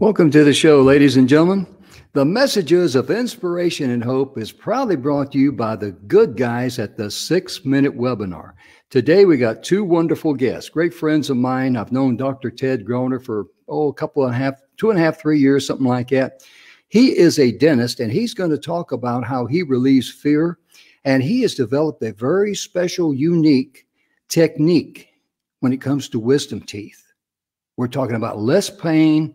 Welcome to the show, ladies and gentlemen. The messages of inspiration and hope is proudly brought to you by the good guys at the six minute webinar. Today, we got two wonderful guests, great friends of mine. I've known Dr. Ted Grellner for, oh, a couple and a half, two and a half, three years, something like that. He is a dentist and he's going to talk about how he relieves fear. And he has developed a very special, unique technique when it comes to wisdom teeth. We're talking about less pain,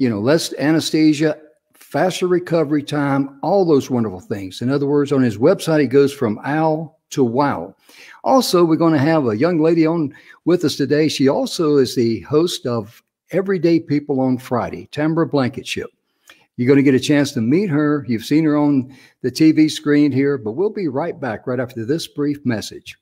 you know, less anesthesia, faster recovery time, all those wonderful things. In other words, on his website, he goes from owl to wow. Also, we're going to have a young lady on with us today. She also is the host of Everyday People on Friday, Tamara Blankenship. You're going to get a chance to meet her. You've seen her on the TV screen here, but we'll be right back right after this brief message.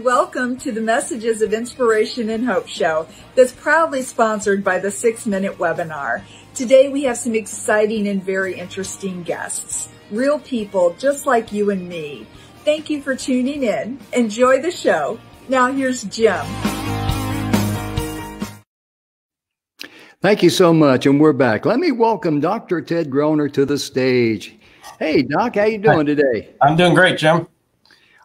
And welcome to the Messages of Inspiration and Hope show that's proudly sponsored by the Six Minute Webinar. Today we have some exciting and very interesting guests, real people just like you and me. Thank you for tuning in. Enjoy the show. Now here's Jim. Thank you so much, and we're back. Let me welcome Dr. Ted Grellner to the stage. Hey, Doc, how you doing today? I'm doing great, Jim.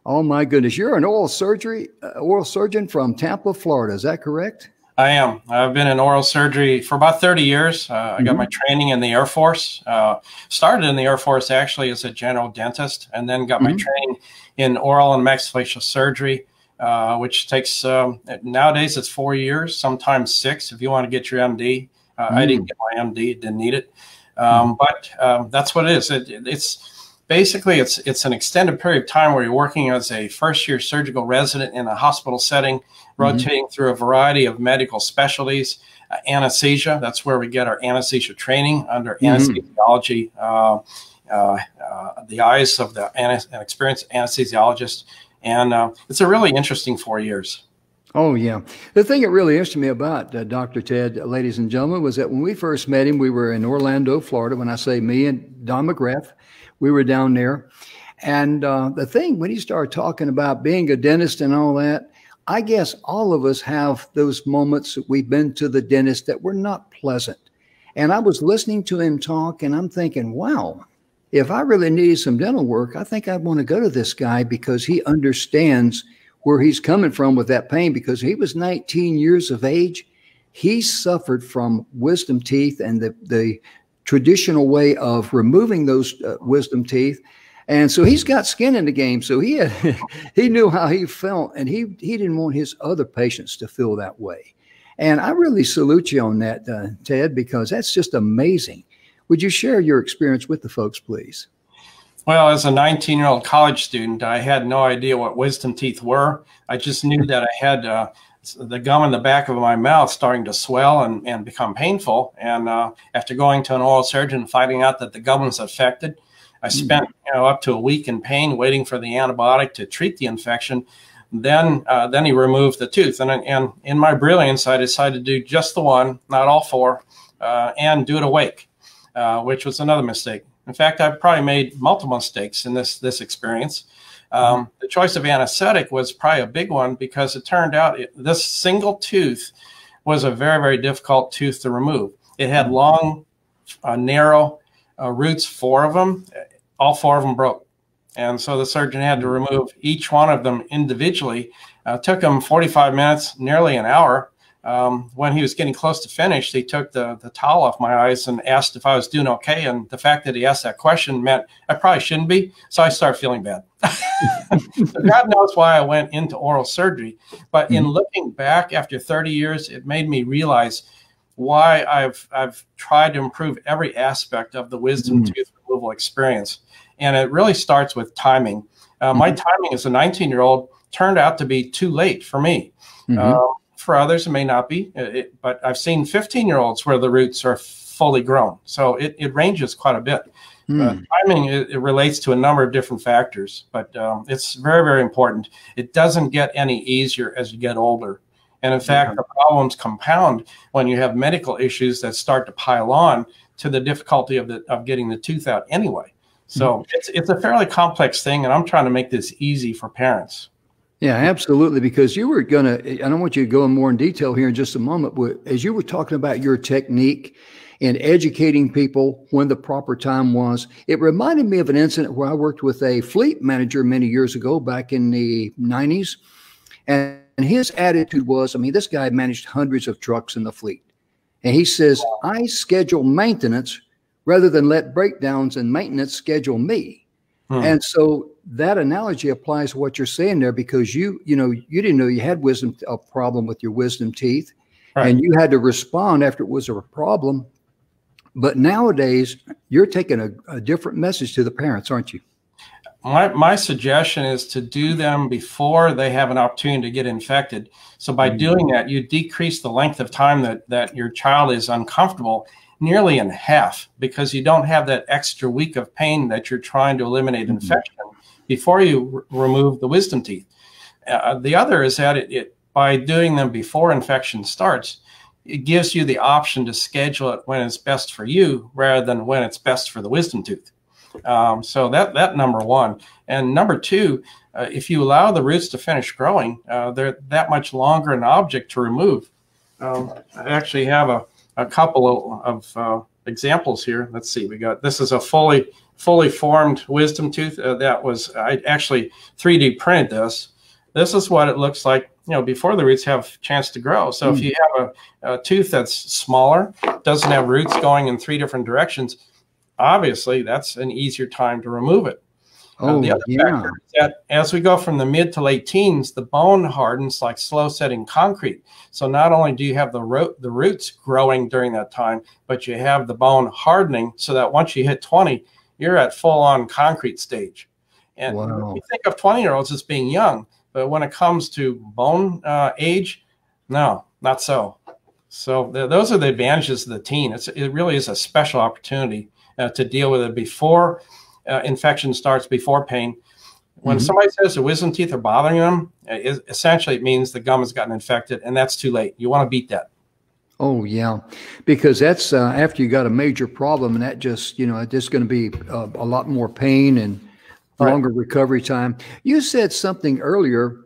Oh my goodness, you're an oral surgery uh, oral surgeon from Tampa, Florida. Is that correct? I am. I've been in oral surgery for about 30 years. Uh, I mm-hmm. got my training in the Air Force. Uh, started in the Air Force actually as a general dentist, and then got mm-hmm. my training in oral and maxillofacial surgery, uh, which takes um, nowadays it's four years, sometimes six if you want to get your MD. Mm-hmm. I didn't mm. get my MD; didn't need it, um, mm. but um, that's what it is. It, it's basically it's it's an extended period of time where you're working as a first year surgical resident in a hospital setting mm-hmm. rotating mm-hmm. through a variety of medical specialties uh, anesthesia that's where we get our anesthesia training under mm-hmm. anesthesiology uh, uh, uh the eyes of the an experienced anesthesiologist and uh, it's a really interesting four years Oh, yeah. The thing that really interested me about uh, Dr. Ted, ladies and gentlemen, was that when we first met him, we were in Orlando, Florida. When I say me and Don McGrath, we were down there. And uh, the thing, when he started talking about being a dentist and all that, I guess all of us have those moments that we've been to the dentist that were not pleasant. And I was listening to him talk and I'm thinking, wow, if I really needed some dental work, I think I'd want to go to this guy because he understands where he's coming from with that pain because he was 19 years of age. He suffered from wisdom teeth and the, the traditional way of removing those uh, wisdom teeth. And so he's got skin in the game. So he had, he knew how he felt, and he he didn't want his other patients to feel that way. And I really salute you on that, uh, Ted, because that's just amazing. Would you share your experience with the folks, please? Well, as a 19 year old college student, I had no idea what wisdom teeth were. I just knew that I had uh, the gum in the back of my mouth starting to swell and, and become painful. And uh, after going to an oral surgeon and finding out that the gum was affected, I hmm. spent you know up to a week in pain waiting for the antibiotic to treat the infection. Then uh, then he removed the tooth, and and in my brilliance, I decided to do just the one, not all four, uh, and do it awake, uh, which was another mistake. In fact, I've probably made multiple mistakes in this this experience. Um, the choice of anesthetic was probably a big one because it turned out it, this single tooth was a very, very difficult tooth to remove. It had long, uh, narrow uh, roots, four of them. All four of them broke. And so the surgeon had to remove each one of them individually. Uh, took him 45 minutes, nearly an hour um, when he was getting close to finish, he took the, the towel off my eyes and asked if I was doing okay. And the fact that he asked that question meant I probably shouldn't be. So I started feeling bad. God knows why I went into oral surgery. But in mm-hmm. looking back after 30 years, it made me realize why I've, I've tried to improve every aspect of the wisdom mm-hmm. tooth removal experience. And it really starts with timing. Uh, mm-hmm. My timing as a 19 year old turned out to be too late for me. Mm-hmm. Um, for others, it may not be, uh, it, but I've seen 15 year olds where the roots are fully grown. So it, it ranges quite a bit. Mm. Uh, timing it, it, relates to a number of different factors, but um, it's very, very important. It doesn't get any easier as you get older. And in fact, yeah. the problems compound when you have medical issues that start to pile on to the difficulty of, the, of getting the tooth out anyway. So mm-hmm. it's it's a fairly complex thing, and I'm trying to make this easy for parents. Yeah, absolutely. Because you were gonna, I don't want you to go in more in detail here in just a moment, but as you were talking about your technique and educating people when the proper time was, it reminded me of an incident where I worked with a fleet manager many years ago, back in the '90s, and his attitude was, I mean, this guy managed hundreds of trucks in the fleet, and he says, I schedule maintenance rather than let breakdowns and maintenance schedule me. Hmm. And so that analogy applies to what you're saying there because you, you know, you didn't know you had wisdom a problem with your wisdom teeth, right. and you had to respond after it was a problem. But nowadays, you're taking a, a different message to the parents, aren't you? My, my suggestion is to do them before they have an opportunity to get infected. So by mm-hmm. doing that, you decrease the length of time that, that your child is uncomfortable nearly in half because you don't have that extra week of pain that you're trying to eliminate mm-hmm. infection before you remove the wisdom teeth. Uh, the other is that it, it, by doing them before infection starts, it gives you the option to schedule it when it's best for you rather than when it's best for the wisdom tooth. Um, so that that number one, and number two, uh, if you allow the roots to finish growing, uh, they're that much longer an object to remove. Um, I actually have a a couple of uh, examples here. Let's see, we got this is a fully fully formed wisdom tooth uh, that was I actually 3D printed this. This is what it looks like, you know, before the roots have a chance to grow. So mm. if hmm. you have a, a, tooth that's smaller, doesn't have roots going in three different directions, obviously that's an easier time to remove it. Oh, the other yeah. factor is that as we go from the mid to late teens, the bone hardens like slow setting concrete. So not only do you have the root the roots growing during that time, but you have the bone hardening so that once you hit 20, you're at full on concrete stage. And wow. we think of 20 year olds as being young, but when it comes to bone uh, age, no, not so. So th- those are the advantages of the teen. It's, it really is a special opportunity uh, to deal with it before uh, infection starts before pain. When mm-hmm. somebody says the wisdom teeth are bothering them, it, essentially it means the gum has gotten infected, and that's too late. You want to beat that. Oh yeah, because that's uh, after you got a major problem, and that just you know it's going to be uh, a lot more pain and longer right. recovery time. You said something earlier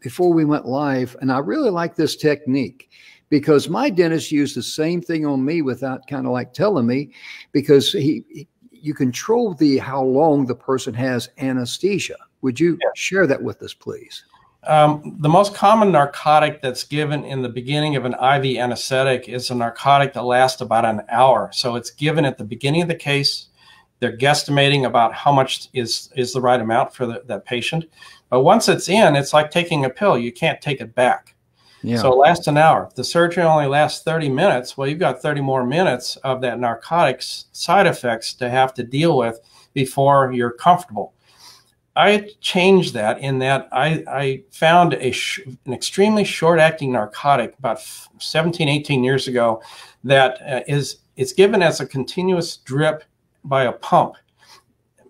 before we went live, and I really like this technique because my dentist used the same thing on me without kind of like telling me because he you control the how long the person has anesthesia. Would you yeah. share that with us, please? Um, the most common narcotic that's given in the beginning of an IV anesthetic is a narcotic that lasts about an hour. So it's given at the beginning of the case. They're guesstimating about how much is is the right amount for the, that patient. But once it's in, it's like taking a pill. You can't take it back. Yeah. So it lasts an hour. If the surgery only lasts 30 minutes, well, you've got 30 more minutes of that narcotics side effects to have to deal with before you're comfortable. I changed that in that I, I found a an extremely short acting narcotic about 17, 18 years ago that uh, is it's given as a continuous drip by a pump.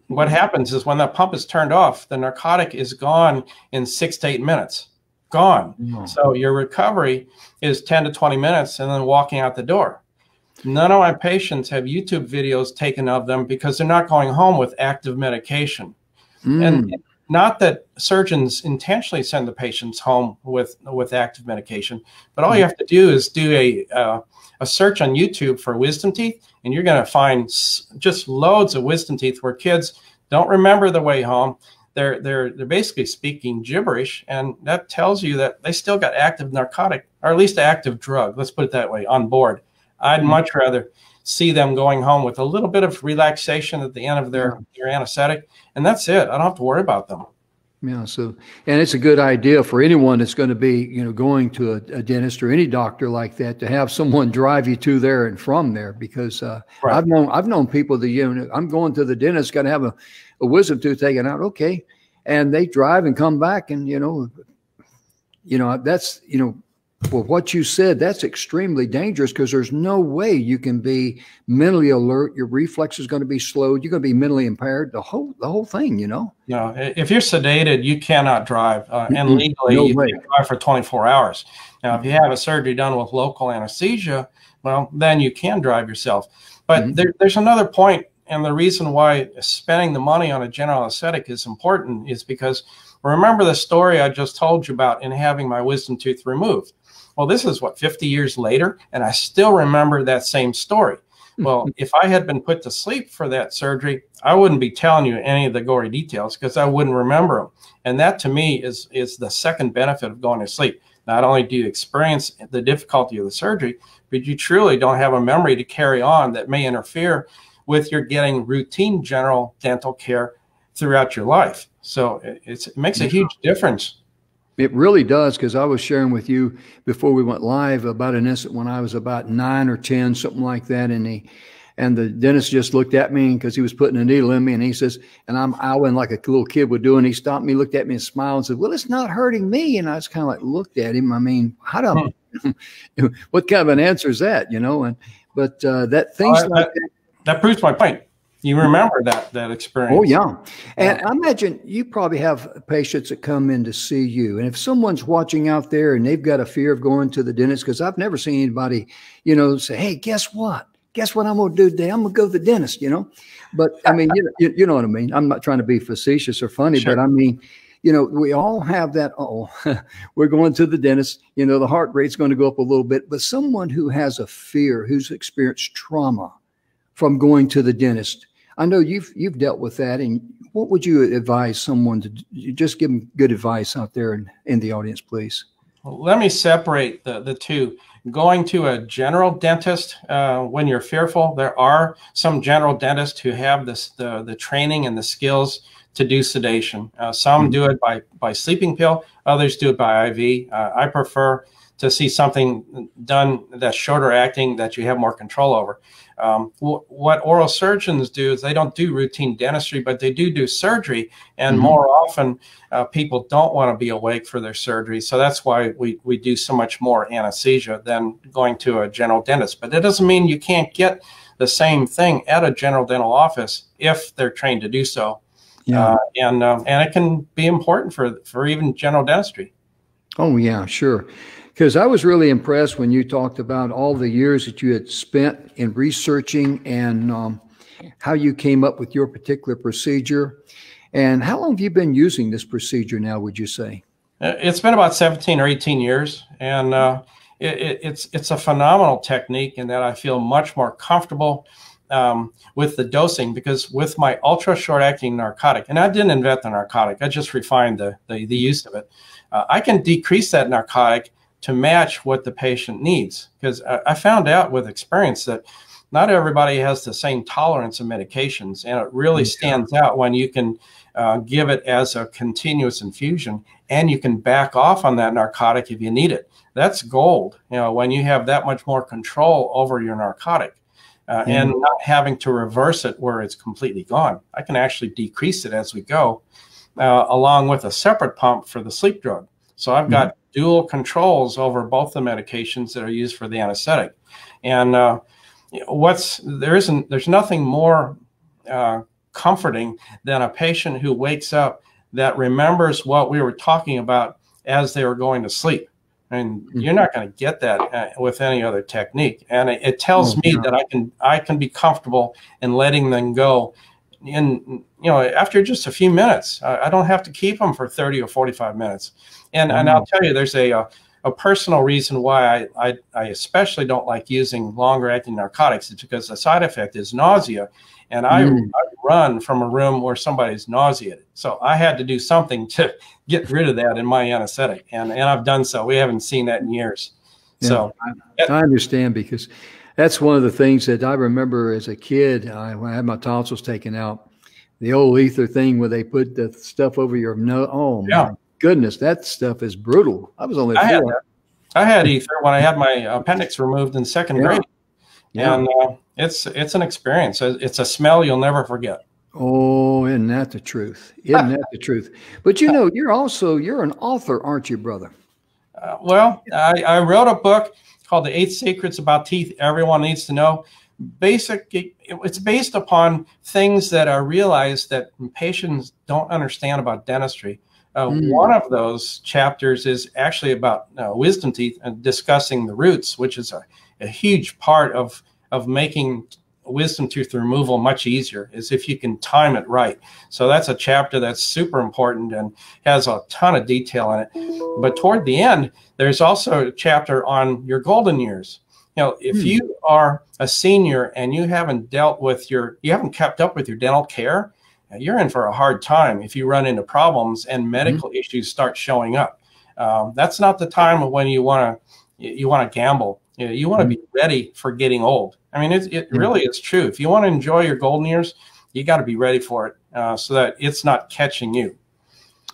What happens is when that pump is turned off, the narcotic is gone in six to eight minutes gone. Mm. So your recovery is 10 to 20 minutes and then walking out the door. None of my patients have YouTube videos taken of them because they're not going home with active medication. Mm. And not that surgeons intentionally send the patients home with with active medication, but all mm. you have to do is do a uh, a search on YouTube for wisdom teeth, and you're going to find just loads of wisdom teeth where kids don't remember the way home they're they're they're basically speaking gibberish, and that tells you that they still got active narcotic or at least active drug. Let's put it that way on board. I'd mm-hmm. much rather see them going home with a little bit of relaxation at the end of their, their anesthetic, and that's it. I don't have to worry about them. Yeah. So, and it's a good idea for anyone that's going to be, you know, going to a, a, dentist or any doctor like that to have someone drive you to there and from there. Because uh, right. I've known I've known people that you know I'm going to the dentist, got to have a a wisdom tooth taken out. Okay, and they drive and come back, and you know, you know that's you know, well, what you said that's extremely dangerous because there's no way you can be mentally alert. Your reflex is going to be slowed. You're going to be mentally impaired. The whole the whole thing, you know. No, if you're sedated, you cannot drive, uh, and legally no you way. can drive for 24 hours. Now, if you have a surgery done with local anesthesia, well, then you can drive yourself. But mm-hmm. there, there's another point and the reason why spending the money on a general anesthetic is important is because remember the story I just told you about in having my wisdom tooth removed. Well, this is what 50 years later, and I still remember that same story. Well, if I had been put to sleep for that surgery, I wouldn't be telling you any of the gory details because I wouldn't remember them. And that to me is is the second benefit of going to sleep. Not only do you experience the difficulty of the surgery, but you truly don't have a memory to carry on that may interfere with your getting routine general dental care throughout your life. So it makes a huge difference. It really does because I was sharing with you before we went live about an incident when I was about nine or ten, something like that, and the and the dentist just looked at me because he was putting a needle in me, and he says, and I'm I went like a little kid would do, and he stopped me, looked at me, and smiled, and said, "Well, it's not hurting me," and I was kind of like looked at him. I mean, how do hmm. what kind of an answer is that, you know? And but uh, that things like that, that, that proves my point you remember that that experience. Oh yeah, and I imagine you probably have patients that come in to see you, and if someone's watching out there and they've got a fear of going to the dentist, because I've never seen anybody, you know, say, "Hey, guess what? Guess what I'm going to do today? I'm going to go to the dentist," you know. But I mean, you, you, you know what I mean. I'm not trying to be facetious or funny, sure. but I mean, you know, we all have that. Oh, we're going to the dentist. You know, the heart rate's going to go up a little bit. But someone who has a fear, who's experienced trauma from going to the dentist I know you've you've dealt with that, and what would you advise someone to just give them good advice out there in, in the audience, please? Well, let me separate the, the two. Going to a general dentist uh, when you're fearful, there are some general dentists who have this the, the training and the skills to do sedation. Uh, some mm-hmm. do it by by sleeping pill, others do it by IV. Uh, I prefer to see something done that's shorter acting that you have more control over. Um, what oral surgeons do is they don't do routine dentistry, but they do do surgery. And mm-hmm. more often, uh, people don't want to be awake for their surgery. So that's why we, we do so much more anesthesia than going to a general dentist. But that doesn't mean you can't get the same thing at a general dental office if they're trained to do so. Yeah. Uh, and um, and it can be important for for even general dentistry. Oh yeah, sure. Because I was really impressed when you talked about all the years that you had spent in researching and um, how you came up with your particular procedure. And how long have you been using this procedure now, would you say? Uh, it's been about 17 or 18 years. And uh, it, it's, it's a phenomenal technique in that I feel much more comfortable um, with the dosing because with my ultra short acting narcotic, and I didn't invent the narcotic, I just refined the, the, the use of it. Uh, I can decrease that narcotic to match what the patient needs. Because I, found out with experience that not everybody has the same tolerance of medications, and it really mm, stands out when you can uh, give it as a continuous infusion and you can back off on that narcotic if you need it. That's gold, you know, when you have that much more control over your narcotic. Uh, mm. and not having to reverse it where it's completely gone. I can actually decrease it as we go, uh, along with a separate pump for the sleep drug. So I've got mm dual controls over both the medications that are used for the anesthetic. And uh, what's there isn't there's nothing more uh, comforting than a patient who wakes up that remembers what we were talking about as they were going to sleep. And mm-hmm. you're not going to get that uh, with any other technique. And it, it tells oh, me that I can I can be comfortable in letting them go in you know after just a few minutes. I, I don't have to keep them for 30 or 45 minutes. And and I'll tell you, there's a a, a personal reason why I, I, I especially don't like using longer acting narcotics. It's because the side effect is nausea, and I, mm. I run from a room where somebody's nauseated. So I had to do something to get rid of that in my anesthetic, and and I've done so. We haven't seen that in years. Yeah, so I, I understand because that's one of the things that I remember as a kid I, when I had my tonsils taken out. The old ether thing where they put the stuff over your nose. Oh yeah goodness, that stuff is brutal. I was only I had, I had ether when I had my appendix removed in second yeah. grade, yeah. and uh, it's it's an experience. It's a smell you'll never forget. Oh, isn't that the truth? Isn't that the truth? But you know, you're also you're an author, aren't you, brother? Uh, well, I, I wrote a book called "The Eight Secrets About Teeth Everyone Needs to Know." Basic, it, it's based upon things that are realized that patients don't understand about dentistry. Uh, mm. One of those chapters is actually about uh, wisdom teeth and discussing the roots, which is a, a, huge part of of making wisdom tooth removal much easier is if you can time it right. So that's a chapter that's super important and has a ton of detail in it. But toward the end, there's also a chapter on your golden years. You know, if hmm. you are a senior and you haven't dealt with your, you haven't kept up with your dental care, you're in for a hard time if you run into problems and hmm. medical mm-hmm. issues start showing up. Um, that's not the time when you want to you want to gamble. You, know, you want to be ready for getting old. I mean, it, it really is true. If you want to enjoy your golden years, you got to be ready for it uh, so that it's not catching you.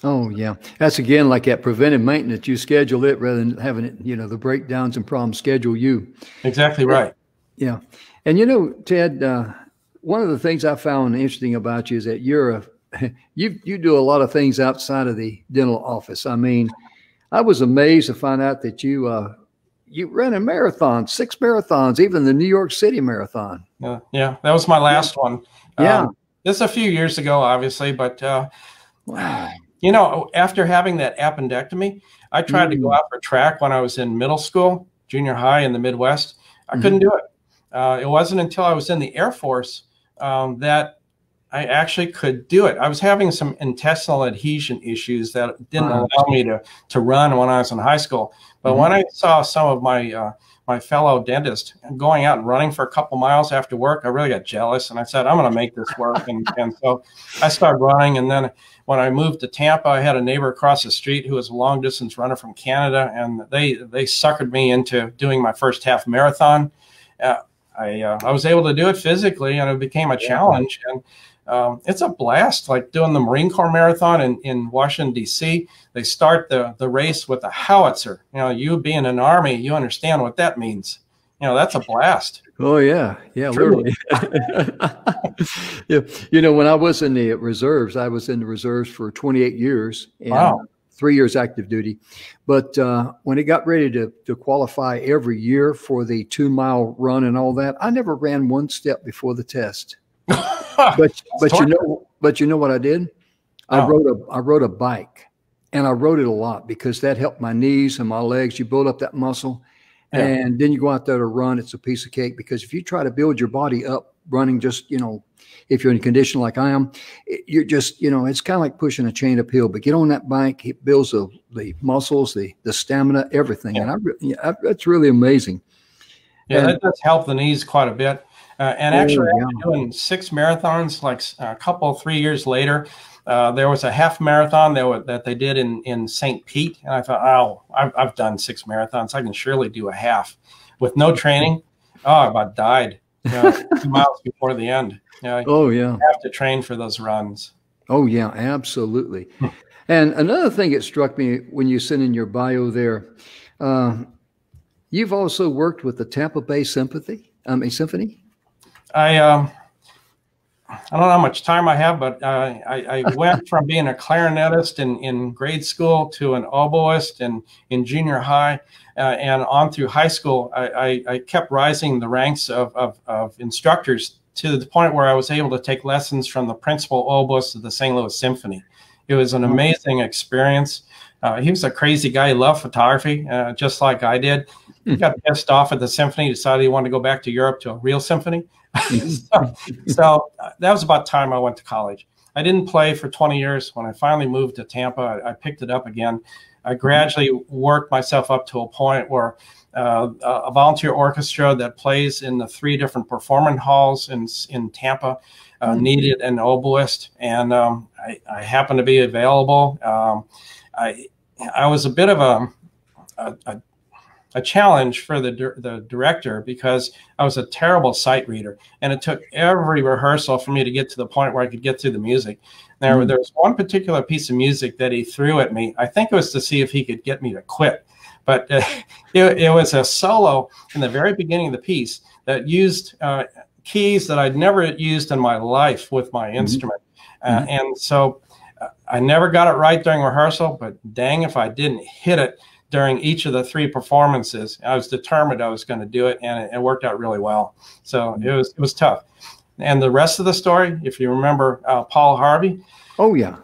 Oh yeah, that's again like that preventive maintenance. You schedule it rather than having it, you know, the breakdowns and problems schedule you. Exactly right. Yeah, and you know, Ted, uh, one of the things I found interesting about you is that you're a you you do a lot of things outside of the dental office. I mean, I was amazed to find out that you uh, you ran a marathon, six marathons, even the New York City Marathon. Yeah, yeah, that was my last yeah. one. Yeah, um, this is a few years ago, obviously, but uh, wow. You know, after having that appendectomy, I tried mm. to go mm. out for track when I was in middle school, junior high in the Midwest. I mm-hmm. couldn't do it. Uh, it wasn't until I was in the Air Force um, that I actually could do it. I was having some intestinal adhesion issues that didn't wow. allow me to to run when I was in high school. But mm-hmm. when I saw some of my uh, my fellow dentists going out and running for a couple miles after work, I really got jealous, and I said, "I'm going to make this work." and, and so I started running. And then when I moved to Tampa, I had a neighbor across the street who was a long distance runner from Canada, and they they suckered me into doing my first half marathon. Uh, I uh, I was able to do it physically, and it became a challenge. And um, it's a blast, like doing the Marine Corps Marathon in, in Washington, D.C. They start the, the race with a howitzer. You know, you being an Army, you understand what that means. You know, that's a blast. Oh, yeah. Yeah, literally. yeah. You know, when I was in the reserves, I was in the reserves for 28 years. And wow. Three years active duty. But uh, when it got ready to, to qualify every year for the two mile run and all that, I never ran one step before the test. but but you know but you know what I did? I oh. rode a I rode a bike, and I rode it a lot because that helped my knees and my legs. You build up that muscle, yeah. and then you go out there to run. It's a piece of cake because if you try to build your body up running, just you know, if you're in a condition like I am, you're just you know, it's kind of like pushing a chain uphill. But get on that bike, it builds the, the muscles, the the stamina, everything, yeah. and I, yeah, that's really amazing. Yeah, and, that does help the knees quite a bit. Uh, and actually, oh, yeah. doing six marathons, like a couple, three years later, uh, there was a half marathon that, that they did in, in St. Pete. And I thought, oh, I've, I've done six marathons. I can surely do a half with no training. Oh, I about died know, two miles before the end. Know, oh, yeah. have to train for those runs. Oh, yeah, absolutely. and another thing that struck me when you sent in your bio there, uh, you've also worked with the Tampa Bay Sympathy, um, a Symphony. I um, I don't know how much time I have, but uh, I, I, went from being a clarinetist in, in grade school to an oboist in, in junior high uh, and on through high school. I, I, I kept rising the ranks of, of, of, instructors to the point where I was able to take lessons from the principal oboist of the St. Louis Symphony. It was an amazing experience. Uh, he was a crazy guy. He loved photography, uh, just like I did. He got pissed off at the symphony, decided he wanted to go back to Europe to a real symphony. so, so uh, that was about time I went to college. I didn't play for 20 years. When I finally moved to Tampa, I, I picked it up again. I gradually worked myself up to a point where uh, a volunteer orchestra that plays in the three different performance halls in, in Tampa uh, mm-hmm. needed an oboist, and um, I, I, happened to be available. Um, I, I was a bit of a, a, a a challenge for the the director because I was a terrible sight reader, and it took every rehearsal for me to get to the point where I could get through the music. There, mm. there was one particular piece of music that he threw at me. I think it was to see if he could get me to quit, but uh, it, it, was a solo in the very beginning of the piece that used uh, keys that I'd never used in my life with my mm-hmm. instrument, uh, mm-hmm. and so. I never got it right during rehearsal, but dang if I didn't hit it during each of the three performances. I was determined I was going to do it, and it, it, worked out really well. So it was it was tough. And the rest of the story, if you remember, uh, Paul Harvey. Oh yeah.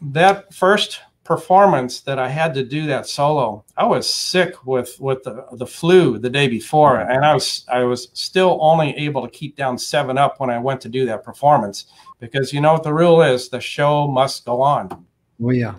That first performance that I had to do that solo, I was sick with with the, the flu the day before, and I was I was still only able to keep down seven up when I went to do that performance because you know what the rule is: the show must go on. Oh yeah,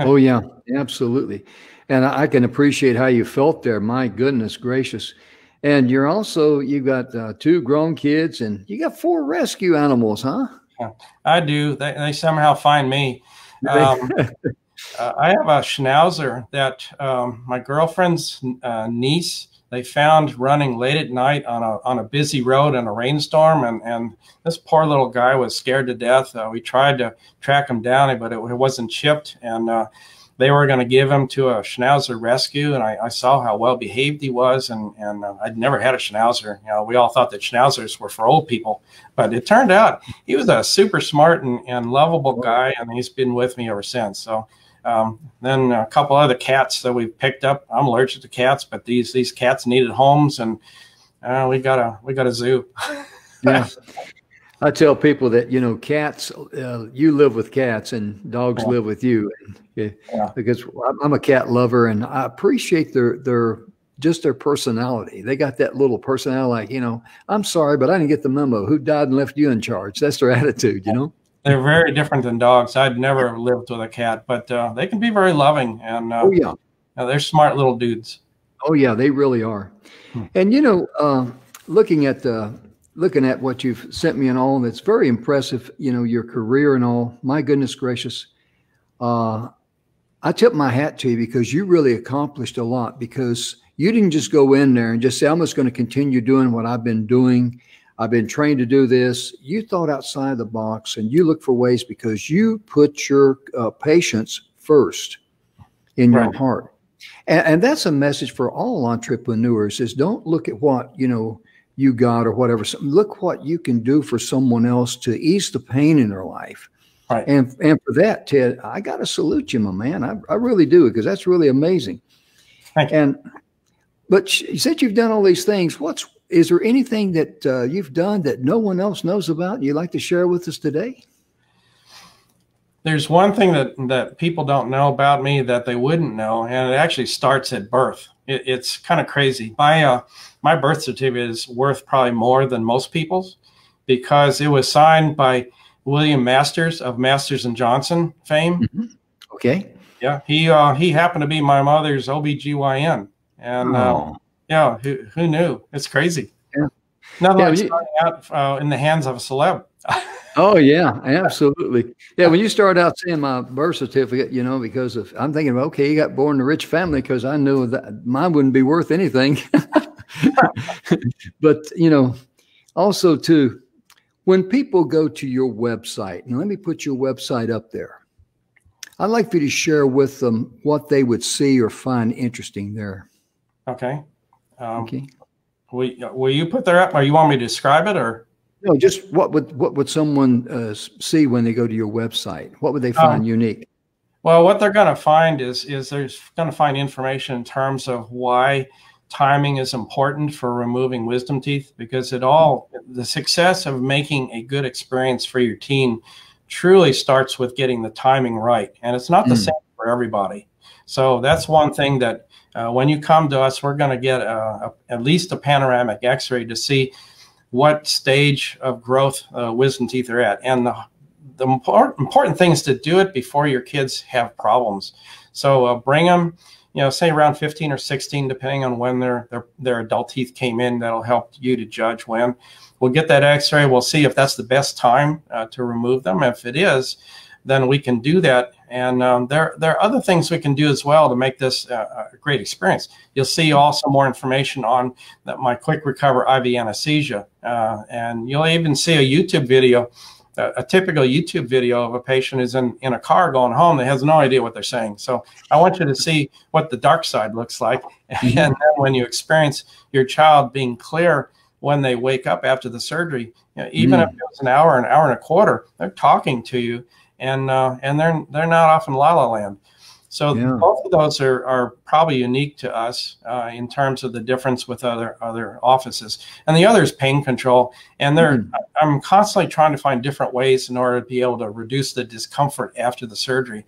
oh yeah, absolutely. And I can appreciate how you felt there. My goodness gracious. And you're also you got uh, two grown kids and you got four rescue animals, huh? I do. They, they somehow find me. Um, uh, I have a schnauzer that um, my girlfriend's uh, niece they found running late at night on a on a busy road in a rainstorm, and and this poor little guy was scared to death. Uh, we tried to track him down, but it, it wasn't chipped, and uh, they were going to give him to a Schnauzer rescue, and I, I saw how well behaved he was, and and uh, I'd never had a Schnauzer. You know, we all thought that Schnauzers were for old people, but it turned out he was a super smart and, and lovable guy, and he's been with me ever since. So. Um, then a couple other cats that we picked up. I'm allergic to cats, but these these cats needed homes, and uh, we got a we got a zoo. yeah. I tell people that you know cats, uh, you live with cats, and dogs yeah. live with you. Yeah. Because I'm a cat lover, and I appreciate their their just their personality. They got that little personality, like you know, I'm sorry, but I didn't get the memo. Who died and left you in charge? That's their attitude, you know. They're very different than dogs. I'd never lived with a cat, but uh, they can be very loving, and uh, oh yeah, they're smart little dudes. Oh yeah, they really are. Hmm. And you know, uh, looking at the looking at what you've sent me and all, and it's very impressive. You know, your career and all. My goodness gracious, uh, I tip my hat to you because you really accomplished a lot. Because you didn't just go in there and just say, "I'm just going to continue doing what I've been doing." I've been trained to do this. You thought outside the box and you look for ways because you put your uh, patients first in right. your heart. And, and, that's a message for all entrepreneurs is don't look at what, you know, you got or whatever. Look what you can do for someone else to ease the pain in their life. Right. And and for that, Ted, I got to salute you, my man. I, I really do because that's really amazing. Thank you. And but you said you've done all these things. What's is there anything that uh, you've done that no one else knows about and you'd like to share with us today? There's one thing that that people don't know about me that they wouldn't know, and it actually starts at birth. It, it's kind of crazy. My uh, my birth certificate is worth probably more than most people's because it was signed by William Masters of Masters and Johnson fame. Mm-hmm. Okay. Yeah, he uh, he happened to be my mother's OBGYN. And uh, oh. Yeah, who, who knew? It's crazy. Yeah. Not yeah, like you, starting out uh, in the hands of a celeb. oh yeah, absolutely. Yeah, when you start out seeing my birth certificate, you know, because of I'm thinking, okay, you got born in a rich family because I knew that mine wouldn't be worth anything. but you know, also too, when people go to your website, and let me put your website up there. I'd like for you to share with them what they would see or find interesting there. Okay. Um, okay. Will, will you put that up, or you want me to describe it, or? No, just what would what would someone uh, see when they go to your website? What would they find um, unique? Well, what they're going to find is is they're going to find information in terms of why timing is important for removing wisdom teeth because it all the success of making a good experience for your team truly starts with getting the timing right and it's not the mm. same for everybody so that's one thing that uh, when you come to us we're going to get a, a, at least a panoramic x-ray to see what stage of growth uh, wisdom teeth are at and the, the important, important thing is to do it before your kids have problems so uh, bring them you know, say around 15 or 16, depending on when their, their, their adult teeth came in, that'll help you to judge when. We'll get that x-ray. We'll see if that's the best time uh, to remove them. If it is, then we can do that. And um, there, there are other things we can do as well to make this uh, a great experience. You'll see also more information on that, my quick recover IV anesthesia. Uh, and you'll even see a YouTube video a, a, typical YouTube video of a patient is in, in a car going home that has no idea what they're saying. So I want you to see what the dark side looks like. Mm-hmm. And then when you experience your child being clear when they wake up after the surgery, you know, even mm. if it was an hour, an hour and a quarter, they're talking to you and, uh, and they're, they're not off in la la land. So yeah. both of those are, are probably unique to us uh, in terms of the difference with other other offices. And the other is pain control. And they're mm. I'm constantly trying to find different ways in order to be able to reduce the discomfort after the surgery.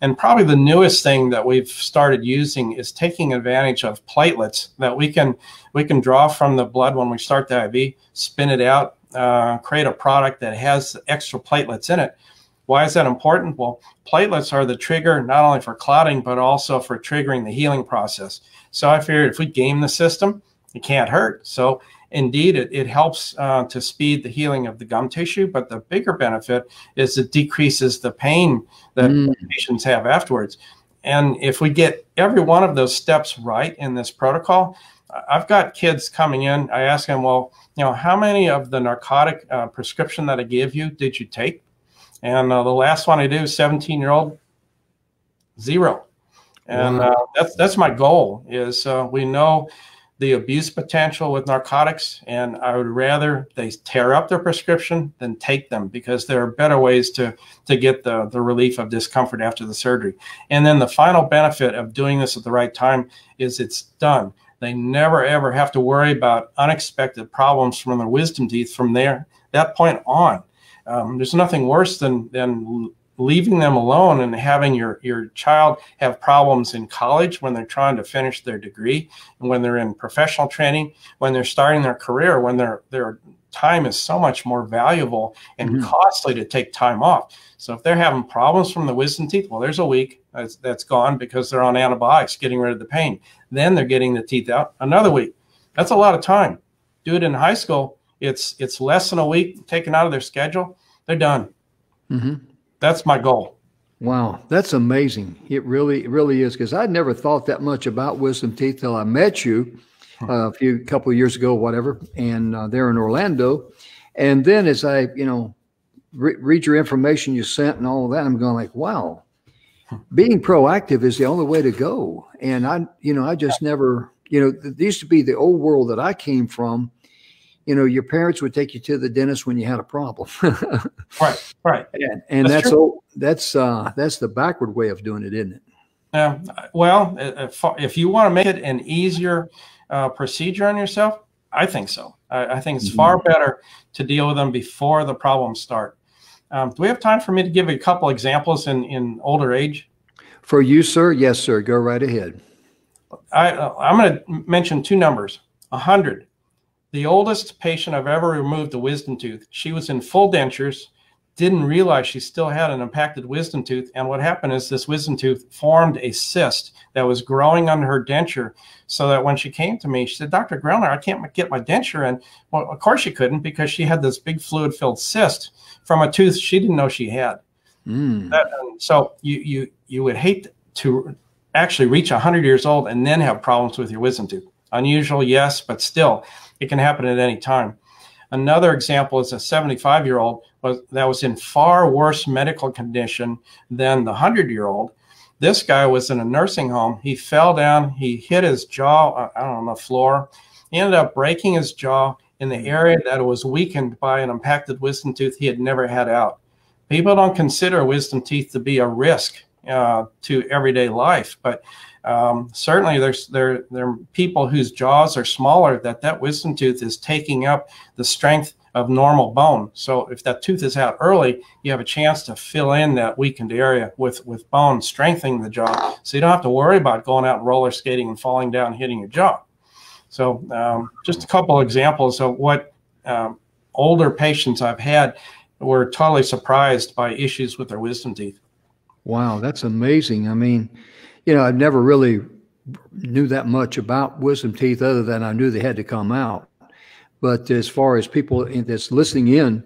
And probably the newest thing that we've started using is taking advantage of platelets that we can we can draw from the blood when we start the IV, spin it out, uh, create a product that has extra platelets in it. Why is that important? Well, platelets are the trigger not only for clotting, but also for triggering the healing process. So I figured if we game the system, it can't hurt. So indeed, it, it helps uh, to speed the healing of the gum tissue. But the bigger benefit is it decreases the pain that mm. patients have afterwards. And if we get every one of those steps right in this protocol, I've got kids coming in. I ask them, well, you know, how many of the narcotic uh, prescription that I gave you did you take? And uh, the last one I do, 17 year old, zero. And uh, that's that's my goal. Is uh, we know the abuse potential with narcotics, and I would rather they tear up their prescription than take them because there are better ways to to get the the relief of discomfort after the surgery. And then the final benefit of doing this at the right time is it's done. They never ever have to worry about unexpected problems from their wisdom teeth from there that point on. Um, there's nothing worse than than leaving them alone and having your your child have problems in college when they're trying to finish their degree and when they're in professional training when they're starting their career when their their time is so much more valuable and mm-hmm. costly to take time off. So if they're having problems from the wisdom teeth well there's a week that's, that's gone because they're on antibiotics getting rid of the pain. Then they're getting the teeth out another week. That's a lot of time. Do it in high school it's it's less than a week taken out of their schedule, they're done. Mm-hmm. That's my goal. Wow, that's amazing. It really, it really is because I'd never thought that much about wisdom teeth till I met you uh, a few couple of years ago, whatever, and uh, there in Orlando. And then as I, you know, re- read your information you sent and all that, I'm going like, wow, being proactive is the only way to go. And I, you know, I just never, you know, used to be the old world that I came from you know, your parents would take you to the dentist when you had a problem. right, right. And, and that's that's, old, that's uh, that's the backward way of doing it, isn't it? Yeah. Uh, well, if, if you want to make it an easier uh, procedure on yourself, I think so. I, I think it's mm-hmm. far better to deal with them before the problems start. Um, do we have time for me to give a couple examples in, in older age? For you, sir? Yes, sir. Go right ahead. I, uh, I'm going to mention two numbers 100 the oldest patient I've ever removed a wisdom tooth. She was in full dentures, didn't realize she still had an impacted wisdom tooth. And what happened is this wisdom tooth formed a cyst that was growing under her denture. So that when she came to me, she said, Dr. Grellner, I can't get my denture in. Well, of course she couldn't because she had this big fluid filled cyst from a tooth she didn't know she had. Mm. That, so you, you, you would hate to actually reach 100 years old and then have problems with your wisdom tooth. Unusual, yes, but still it can happen at any time. Another example is a 75 year old that was in far worse medical condition than the 100 year old. This guy was in a nursing home. He fell down, he hit his jaw, uh, on the floor. He ended up breaking his jaw in the area that was weakened by an impacted wisdom tooth he had never had out. People don't consider wisdom teeth to be a risk uh, to everyday life, but um, certainly, there's there there are people whose jaws are smaller that that wisdom tooth is taking up the strength of normal bone. So if that tooth is out early, you have a chance to fill in that weakened area with with bone, strengthening the jaw. So you don't have to worry about going out roller skating and falling down, and hitting your jaw. So um, just a couple examples of what um, older patients I've had were totally surprised by issues with their wisdom teeth. Wow, that's amazing. I mean you know, I never really knew that much about wisdom teeth other than I knew they had to come out. But as far as people that's listening in,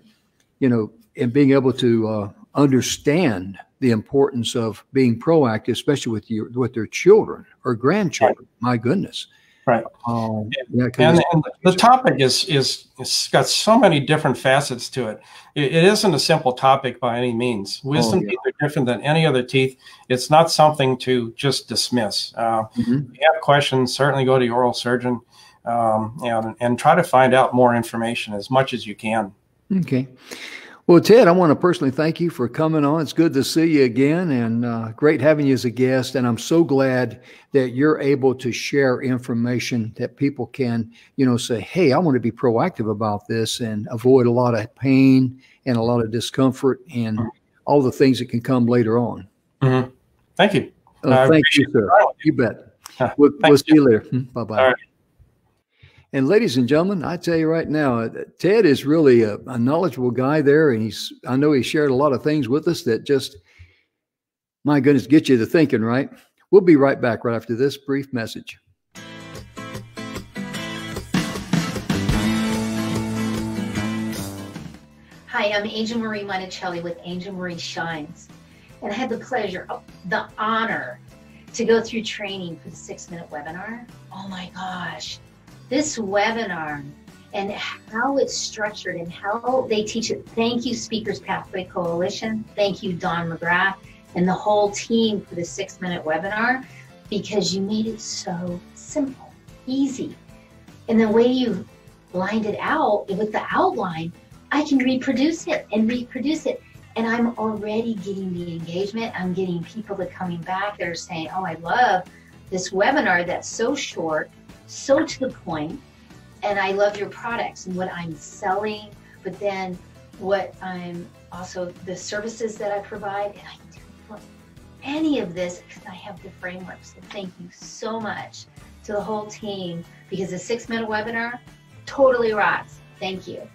you know, and being able to uh, understand the importance of being proactive, especially with your with their children or grandchildren. My goodness. Right. Um, yeah, and, and the topic is is it's got so many different facets to it. it. It isn't a simple topic by any means. Wisdom oh, yeah. teeth are different than any other teeth. It's not something to just dismiss. Uh, mm-hmm. If you have questions, certainly go to your oral surgeon um, and and try to find out more information as much as you can. Okay. Well, Ted, I want to personally thank you for coming on. It's good to see you again and uh, great having you as a guest. And I'm so glad that you're able to share information that people can, you know, say, hey, I want to be proactive about this and avoid a lot of pain and a lot of discomfort and all the things that can come later on. Mm-hmm. Thank you. Oh, thank you, sir. You bet. We'll, we'll see you later. Bye bye. And ladies and gentlemen, I tell you right now, uh, Ted is really a, a, knowledgeable guy there, and he's I know he shared a lot of things with us that just, my goodness, get you to thinking. Right? We'll be right back right after this brief message. Hi, I'm Angel Marie Monticelli with Angel Marie Shines, and I had the pleasure, the honor, to go through training for the six-minute webinar. Oh my gosh this webinar and how it's structured and how they teach it. Thank you, Speakers Pathway Coalition. Thank you, Don McGrath, and the whole team for the six minute webinar because you made it so simple, easy. And the way you lined it out with the outline, I can reproduce it and reproduce it. And I'm already getting the engagement. I'm getting people that coming back that are saying, Oh, I love this webinar that's so short so to the point, and I love your products and what I'm selling, but then what I'm also the services that I provide, and I do any of this because I have the framework. So thank you so much to the whole team because the six minute webinar totally rocks. Thank you.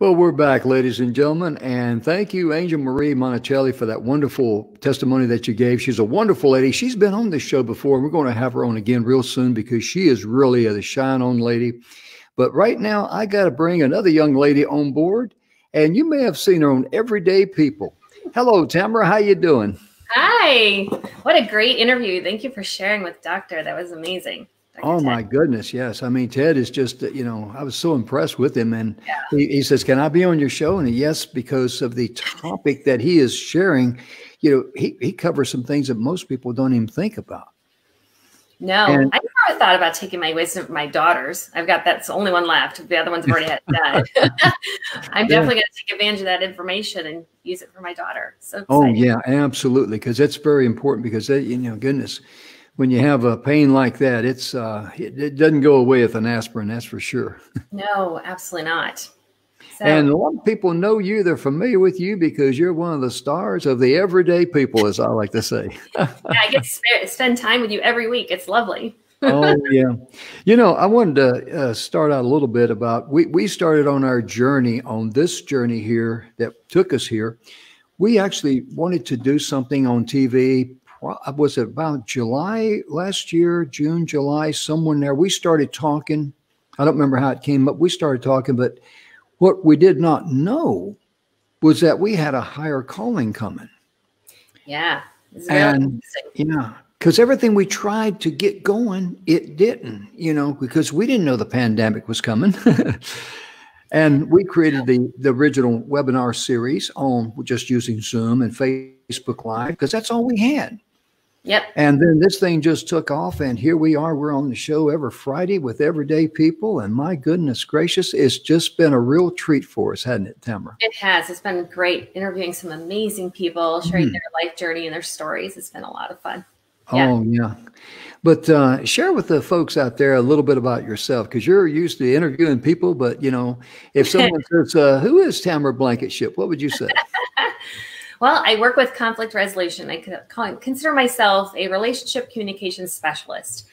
Well, we're back, ladies and gentlemen, and thank you, Angel Marie Monticelli, for that wonderful testimony that you gave. She's a wonderful lady. She's been on this show before, and we're going to have her on again real soon because she is really a shine on lady. But right now, I got to bring another young lady on board, and you may have seen her on Everyday People. Hello, Tamara. How you doing? Hi. What a great interview. Thank you for sharing with Doctor. That was amazing. Oh my goodness, yes. I mean, Ted is just you know I was so impressed with him, and yeah. he, he, says, "Can I be on your show?" And yes, because of the topic that he is sharing, you know, he he covers some things that most people don't even think about. No, and, I never thought about taking my wisdom from my daughters. I've got that's the only one left. The other ones have already had done. I'm definitely going to take advantage of that information and use it for my daughter. So oh yeah, absolutely, because it's very important. Because they, you know, goodness when you have a pain like that, it's uh, it, it, doesn't go away with an aspirin, that's for sure. no, absolutely not. So, and a lot of people know you; they're familiar with you because you're one of the stars of the everyday people, as I like to say. yeah, I get to spend time with you every week. It's lovely. oh yeah, you know, I wanted to uh, start out a little bit about we we started on our journey on this journey here that took us here. We actually wanted to do something on TV was it about July last year, June, July, someone there. We started talking. I don't remember how it came up. We started talking, but what we did not know was that we had a higher calling coming. Yeah. And yeah, because everything we tried to get going, it didn't, you know, because we didn't know the pandemic was coming. and we created the, the original webinar series on just using Zoom and Facebook Live because that's all we had. Yep. And then this thing just took off, and here we are. We're on the show every Friday with everyday people. And my goodness gracious, it's just been a real treat for us, hasn't it, Tamara? It has. It's been great interviewing some amazing people, sharing mm. their life journey and their stories. It's been a lot of fun. Yeah. Oh, yeah. But uh, share with the folks out there a little bit about yourself because you're used to interviewing people. But, you know, if someone says, uh, Who is Tamara Blankenship? What would you say? Well, I work with conflict resolution. I consider myself a relationship communication specialist.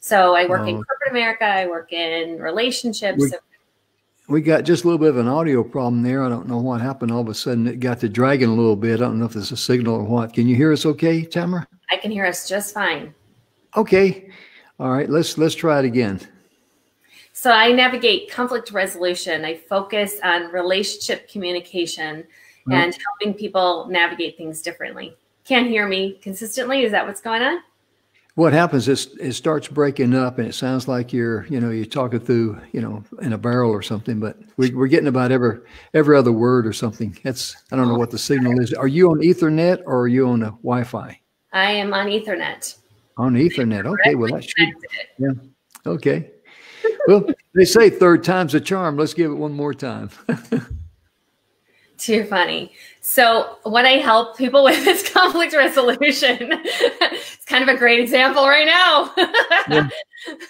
So I work in oh. corporate America. I work in relationships. We, we, got just a little bit of an audio problem there. I don't know what happened. All of a sudden, it got to dragging a little bit. I don't know if there's a signal or what. Can you hear us okay, Tamara? I can hear us just fine. Okay. All right. Let's let's try it again. So I navigate conflict resolution. I focus on relationship communication Mm-hmm. and helping people navigate things differently. Can't hear me consistently. Is that what's going on? What happens is it starts breaking up, and it sounds like you're, you know, you're talking through, you know, in a barrel or something. But we, are getting about every every other word or something. That's I don't know what the signal is. Are you on Ethernet or are you on a Wi-Fi? I am on Ethernet. On Ethernet. Okay, well that should. Yeah. Okay. Well, they say third time's a charm. Let's give it one more time. Too funny. So what I help people with is conflict resolution. it's kind of a great example right now. Yeah.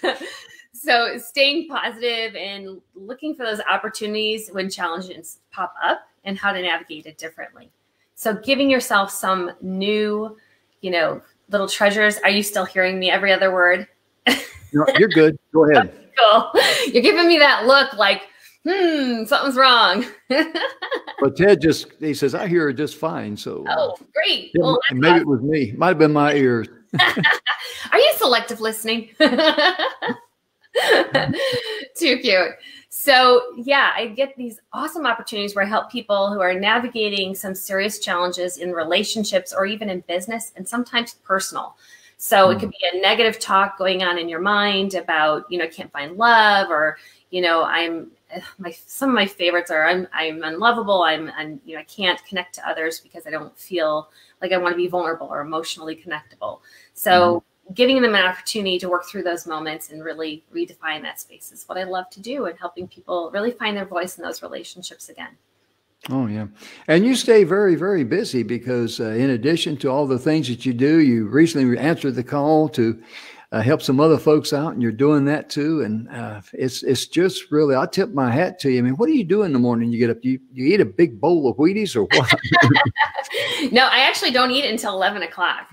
so staying positive and looking for those opportunities when challenges pop up and how to navigate it differently. So giving yourself some new, you know, little treasures. Are you still hearing me every other word? no, you're good. Go ahead. cool. You're giving me that look like, hmm, something's wrong. but Ted just he says, I hear it just fine. So Oh, great. Well, maybe awesome. it was me. Might have been my ears. Are you selective listening? Too cute. So, yeah, I get these awesome opportunities where I help people who are navigating some serious challenges in relationships or even in business and sometimes personal. So, it could be a negative talk going on in your mind about, you know, I can't find love or, you know, I'm my some of my favorites are I'm I'm unlovable. I'm and you know I can't connect to others because I don't feel like I want to be vulnerable or emotionally connectable. So mm-hmm. giving them an opportunity to work through those moments and really redefine that space is what I love to do and helping people really find their voice in those relationships again. Oh yeah, and you stay very very busy because uh, in addition to all the things that you do, you recently answered the call to uh, help some other folks out, and you're doing that too. And uh, it's it's just really, I tip my hat to you. I mean, what do you do in the morning? You get up, you you eat a big bowl of Wheaties or what? no, I actually don't eat until eleven o'clock.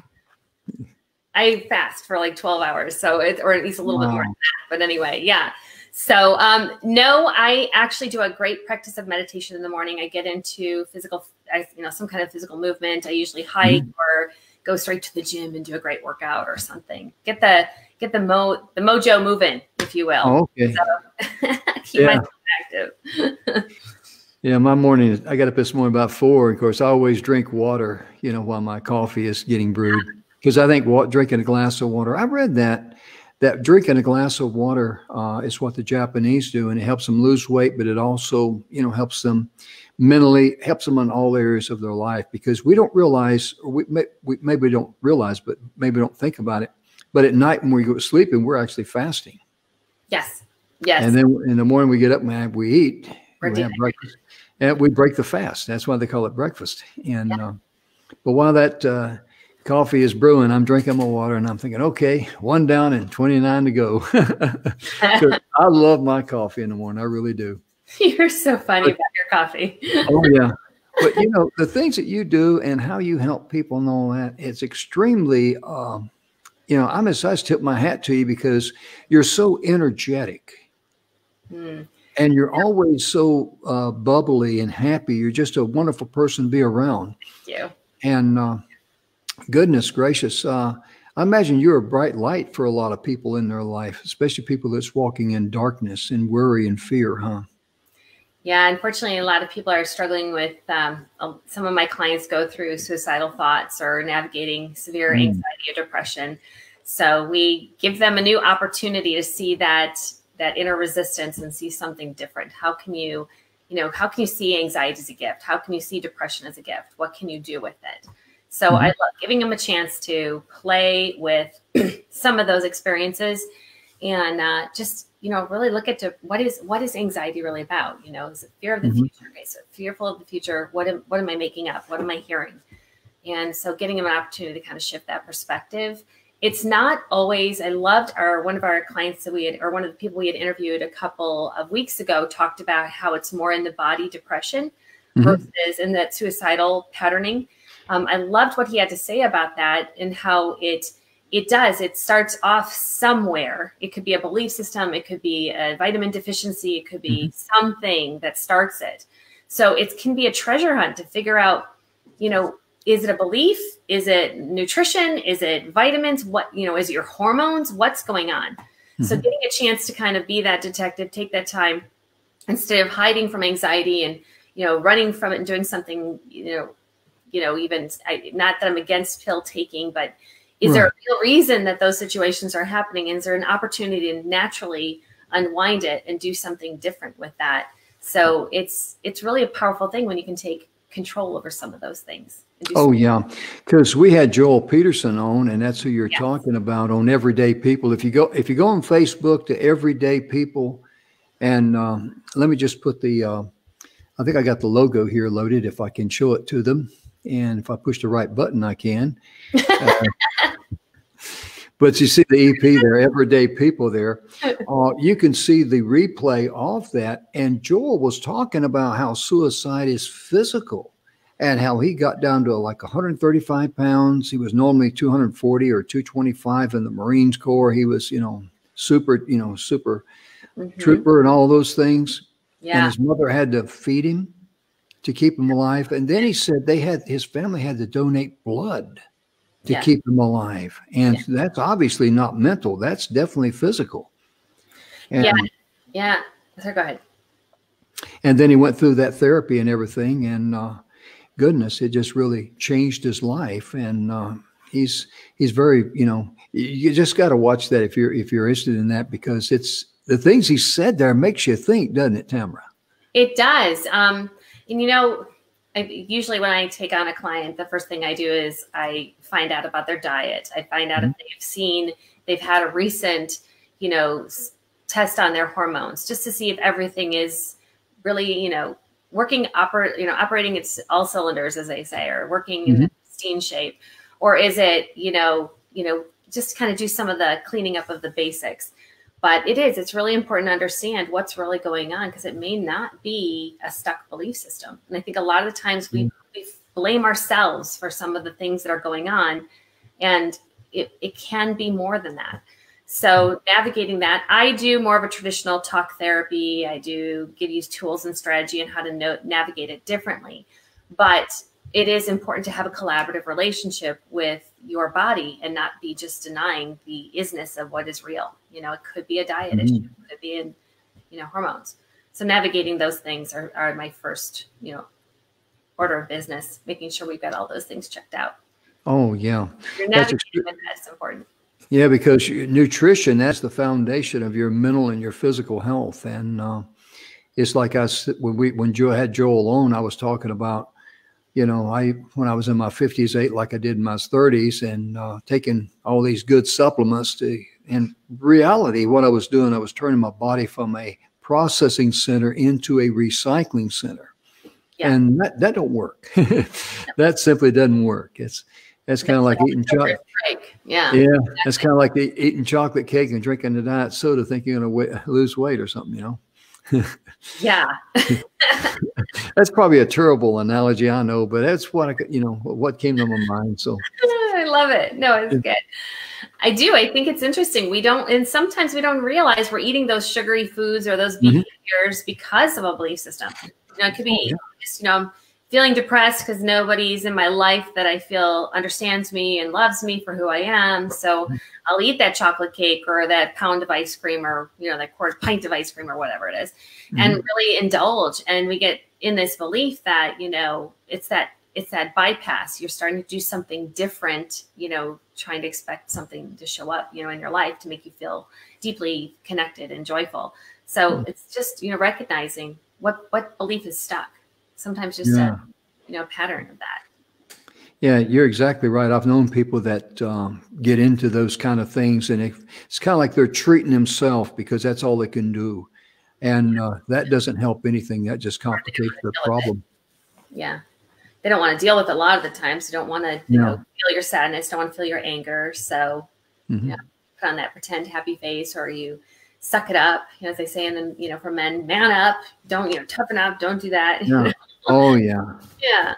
I fast for like twelve hours, so it, or at least a little wow. bit more than that. But anyway, yeah. So um, no, I actually do a great practice of meditation in the morning. I get into physical, you know, some kind of physical movement. I usually hike mm-hmm. or go straight to the gym and do a great workout or something. Get the get the mo the mojo moving, if you will. Oh, okay. So, keep yeah. myself active. yeah, my morning. I got up this morning about four. Of course, I always drink water. You know, while my coffee is getting brewed, because I think what, drinking a glass of water. I read that that drinking a glass of water uh, is what the Japanese do, and it helps them lose weight, but it also, you know, helps them mentally, helps them in all areas of their life because we don't realize, or we, may, we maybe don't realize, but maybe don't think about it. But at night when we go to sleep, and we're actually fasting. Yes. Yes. And then in the morning we get up and we eat, we're we have breakfast, and we break the fast. That's why they call it breakfast. And yeah. uh, but while that uh, coffee is brewing, I'm drinking my water, and I'm thinking, okay, one down and 29 to go. I love my coffee in the morning. I really do. You're so funny about your coffee. oh yeah. But you know, the things that you do and how you help people and all that, it's extremely um, you know, I'm as I tip my hat to you because you're so energetic. Mm. And you're always so uh, bubbly and happy. You're just a wonderful person to be around. Thank you. And uh, goodness gracious, uh, I imagine you're a bright light for a lot of people in their life, especially people that's walking in darkness and worry and fear, huh? Yeah, unfortunately, a lot of people are struggling with. Um, some of my clients go through suicidal thoughts or navigating severe mm. anxiety or depression. So we give them a new opportunity to see that that inner resistance and see something different. How can you, you know, how can you see anxiety as a gift? How can you see depression as a gift? What can you do with it? So mm-hmm. I love giving them a chance to play with some of those experiences and uh, just you know really look at to what is what is anxiety really about? You know is it fear of the mm-hmm. future? Okay so fearful of the future? What am, what am i making up? What am i hearing? And so getting them an opportunity to kind of shift that perspective. It's not always i loved our one of our clients that we had or one of the people we had interviewed a couple of weeks ago talked about how it's more in the body depression mm-hmm. versus in that suicidal patterning. Um, i loved what he had to say about that and how it it does. It starts off somewhere. It could be a belief system, it could be a vitamin deficiency, it could be mm-hmm. something that starts it. So it can be a treasure hunt to figure out, you know, is it a belief? Is it nutrition? Is it vitamins? What, you know, is it your hormones? What's going on? Mm-hmm. So getting a chance to kind of be that detective, take that time instead of hiding from anxiety and, you know, running from it and doing something, you know, you know, even I, not that I'm against pill taking, but is right. there a real reason that those situations are happening? Is there an opportunity to naturally unwind it and do something different with that? So it's it's really a powerful thing when you can take control over some of those things. Oh yeah, because we had Joel Peterson on, and that's who you're yes. talking about on Everyday People. If you go if you go on Facebook to Everyday People, and um, let me just put the uh, I think I got the logo here loaded if I can show it to them. And if I push the right button, I can. Uh, but you see the EP there, everyday people there. Uh, you can see the replay of that. And Joel was talking about how suicide is physical and how he got down to like 135 pounds. He was normally 240 or 225 in the Marines Corps. He was, you know, super, you know, super mm-hmm. trooper and all those things. Yeah. And his mother had to feed him to keep him alive. And then he said they had his family had to donate blood to yeah. keep him alive. And yeah. that's obviously not mental. That's definitely physical. And, yeah. Yeah. So go ahead. And then he went through that therapy and everything. And uh, goodness, it just really changed his life. And uh, he's he's very, you know, you just got to watch that if you're if you're interested in that because it's the things he said there makes you think, doesn't it, Tamara? It does. Um, and you know, I, usually when I take on a client, the first thing I do is I find out about their diet. I find out mm-hmm. if they've seen, they've had a recent, you know, test on their hormones just to see if everything is really, you know, working operate, you know, operating its all cylinders, as they say, or working mm-hmm. in a steam shape, or is it, you know, you know, just kind of do some of the cleaning up of the basics but it is it's really important to understand what's really going on because it may not be a stuck belief system. And i think a lot of the times we, mm. we blame ourselves for some of the things that are going on and it, it can be more than that. So navigating that i do more of a traditional talk therapy. I do give you tools and strategy and how to know, navigate it differently. But it is important to have a collaborative relationship with your body and not be just denying the isness of what is real. You know, it could be a diet mm-hmm. issue, it could be in, you know, hormones. So navigating those things are, are my first, you know, order of business, making sure we've got all those things checked out. Oh yeah. You're navigating that's, that's important. Yeah, because nutrition, that's the foundation of your mental and your physical health. And uh, it's like I when we when Joe had Joel on, I was talking about you know, I when I was in my 50s, ate like I did in my 30s, and uh, taking all these good supplements. To in reality, what I was doing, I was turning my body from a processing center into a recycling center, yeah. and that that don't work. that simply doesn't work. It's that's kind of like eating chocolate. Yeah, yeah. Exactly. That's kind of like the, eating chocolate cake and drinking the diet soda, thinking you're going to lose weight or something. You know yeah. that's probably a terrible analogy, I know, but that's what I, you know, what came to my mind. So I love it. No, it's good. I do. I think it's interesting. We don't, and sometimes we don't realize we're eating those sugary foods or those mm-hmm. behaviors mm-hmm. because of a belief system. You know, it could be, oh, yeah. just, you know, feeling depressed because nobody's in my life that I feel understands me and loves me for who I am. So I'll eat that chocolate cake or that pound of ice cream or, you know, that quarter pint of ice cream or whatever it is, mm-hmm. and really indulge. And we get in this belief that, you know, it's that it's that bypass. You're starting to do something different, you know, trying to expect something to show up, you know, in your life to make you feel deeply connected and joyful. So mm-hmm. it's just, you know, recognizing what what belief is stuck sometimes just yeah. a you know pattern of that. Yeah, you're exactly right. I've known people that um, get into those kind of things, and it, it's kind of like they're treating themselves because that's all they can do, and uh, that doesn't help anything. That just complicates the problem. Yeah, they don't want to deal with it a lot of the times. They don't want to, you know, feel your sadness. Don't want to feel your anger. So, mm-hmm. yeah, put on that pretend happy face, or you suck it up, you know, as they say, and then you know, for men, man up, don't you know, toughen up, don't do that. Yeah. oh yeah. Yeah.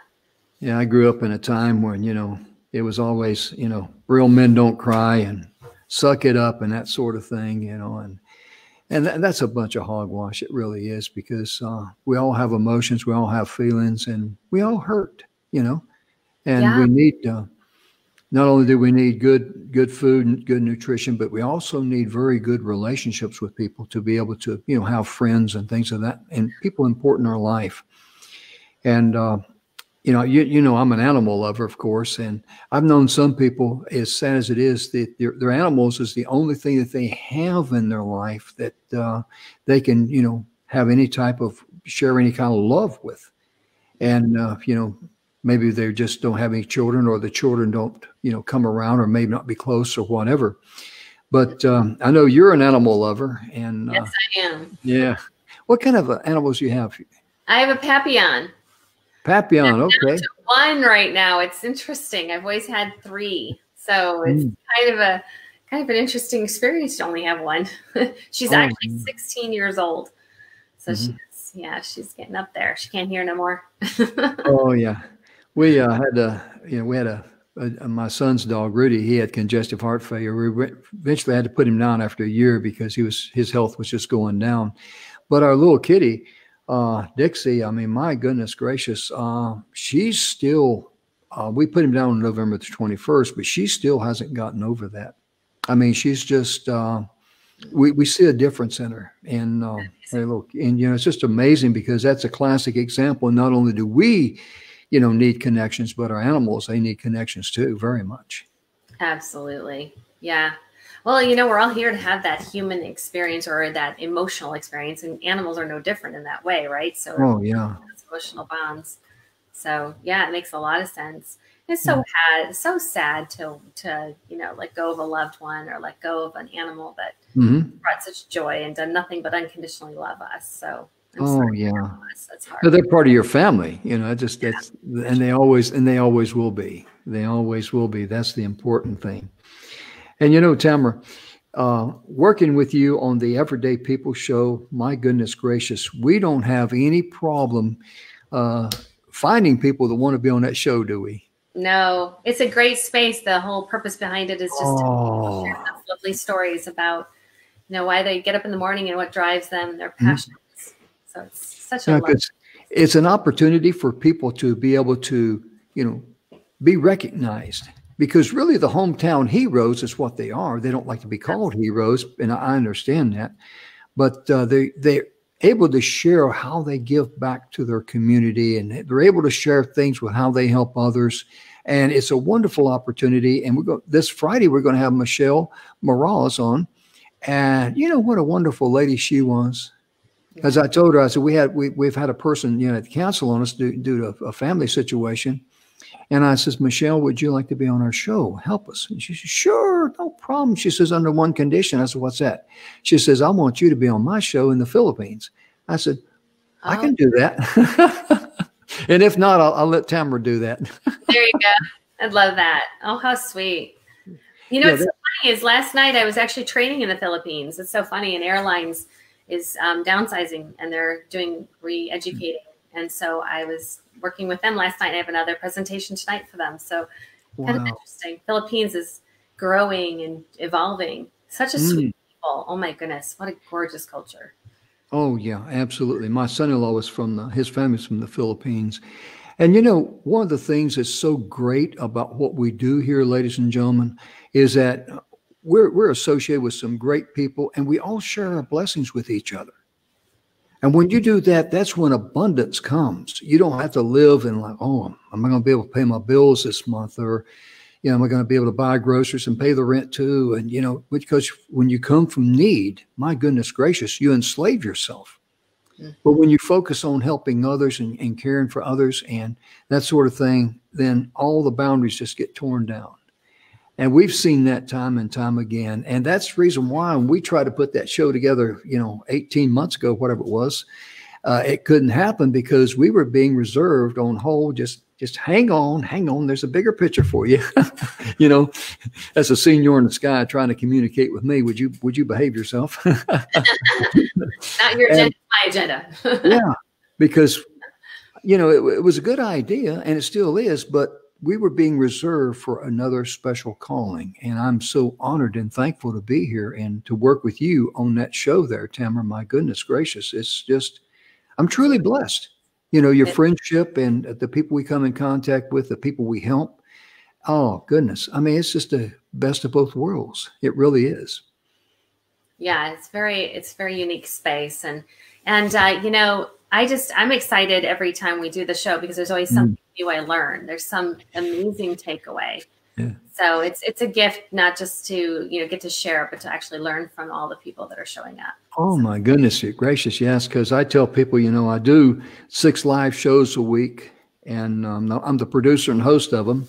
Yeah, I grew up in a time when you know it was always you know real men don't cry and suck it up and that sort of thing, you know, and and th- that's a bunch of hogwash. It really is because uh, we all have emotions, we all have feelings, and we all hurt, you know, and yeah. we need. Uh, not only do we need good good food and good nutrition, but we also need very good relationships with people to be able to you know have friends and things of that and people important in our life. And uh, you know, you you know, I'm an animal lover, of course, and I've known some people, as sad as it is, that their, their animals is the only thing that they have in their life that uh, they can you know have any type of share any kind of love with, and uh, you know maybe they just don't have any children or the children don't you know come around or may not be close or whatever but um, i know you're an animal lover and uh, yes i am yeah what kind of uh, animals you have I have a Papillon. Papillon, okay. One right now. It's interesting. I've always had three, so it's mm. kind of a kind of an interesting experience to only have one. she's oh, actually 16 years old, so mm-hmm. she's yeah, she's getting up there. She can't hear no more. oh yeah, we uh, had a you know we had a, a, my son's dog Rudy. He had congestive heart failure. We eventually had to put him down after a year because he was his health was just going down. But our little kitty uh, Dixie, I mean, my goodness gracious, uh, she's still, uh, we put him down on November the 21st, but she still hasn't gotten over that. I mean, she's just, uh, we, we see a difference in her. And, uh, look, and, you know, it's just amazing because that's a classic example. Not only do we, you know, need connections, but our animals, they need connections too, very much. Absolutely. Yeah. Well, you know, we're all here to have that human experience or that emotional experience, and animals are no different in that way, right? So, oh yeah, emotional bonds. So yeah, it makes a lot of sense. It's so yeah. so sad to to you know let go of a loved one or let go of an animal that mm-hmm. brought such joy and done nothing but unconditionally love us. So I'm oh yeah, that's hard. But they're part of your family, you know. Just that's and they always and they always will be. They always will be. That's the important thing. And you know, Tamara, uh, working with you on the Everyday People show, my goodness gracious, we don't have any problem uh, finding people that want to be on that show, do we? No, it's a great space. The whole purpose behind it is just oh. to share lovely stories about, you know, why they get up in the morning and what drives them, their mm-hmm. Mm-hmm. So it's such a. It's an opportunity for people to be able to, you know, be recognized because really the hometown heroes is what they are. They don't like to be called heroes, and I understand that, but uh, they they're able to share how they give back to their community, and they're able to share things with how they help others. And it's a wonderful opportunity. And we go this Friday. We're going to have Michelle Morales on, and you know what a wonderful lady she was. As I told her, I said we had we, we've had a person you know at the council on us due, due to a family situation, and I says, Michelle, would you like to be on our show? Help us. And she says, sure, no problem. She says, under one condition. I said, what's that? She says, I want you to be on my show in the Philippines. I said, I can oh. do that. and if not, I'll, I'll let Tamara do that. there you go. I'd love that. Oh, how sweet. You know, yeah, what's so funny is last night I was actually training in the Philippines. It's so funny. in airlines is um, downsizing and they're doing re-educating. And so I was working with them last night. I have another presentation tonight for them. So wow. kind of interesting. Philippines is growing and evolving. Such a sweet mm. people. Oh my goodness, what a gorgeous culture. Oh yeah, absolutely. My son-in-law was from the, his family's from the Philippines. And you know, one of the things that's so great about what we do here, ladies and gentlemen, is that we're, we're associated with some great people and we all share our blessings with each other. And when you do that, that's when abundance comes. You don't have to live in like, oh, am I going to be able to pay my bills this month? Or, you know, am I going to be able to buy groceries and pay the rent too? And, you know, because when you come from need, my goodness gracious, you enslave yourself. Mm-hmm. But when you focus on helping others and, and caring for others and that sort of thing, then all the boundaries just get torn down. And we've seen that time and time again. And that's the reason why when we tried to put that show together, you know, 18 months ago, whatever it was, uh, it couldn't happen because we were being reserved on hold. Just, just hang on, hang on. There's a bigger picture for you. you know, as a senior in the sky trying to communicate with me, would you, would you behave yourself? Not your agenda, and, my agenda. yeah, because, you know, it, it was a good idea and it still is, but we were being reserved for another special calling. And I'm so honored and thankful to be here and to work with you on that show there, Tamara. My goodness gracious. It's just, I'm truly blessed. You know, your friendship and the people we come in contact with, the people we help. Oh, goodness. I mean, it's just the best of both worlds. It really is. Yeah, it's very, it's very unique space. And, and, uh, you know, I just, I'm excited every time we do the show because there's always something mm. new I learn. There's some amazing takeaway. Yeah. So it's it's a gift not just to you know get to share, but to actually learn from all the people that are showing up. Oh so. my goodness gracious, yes! Because I tell people, you know, I do six live shows a week, and um, I'm the producer and host of them.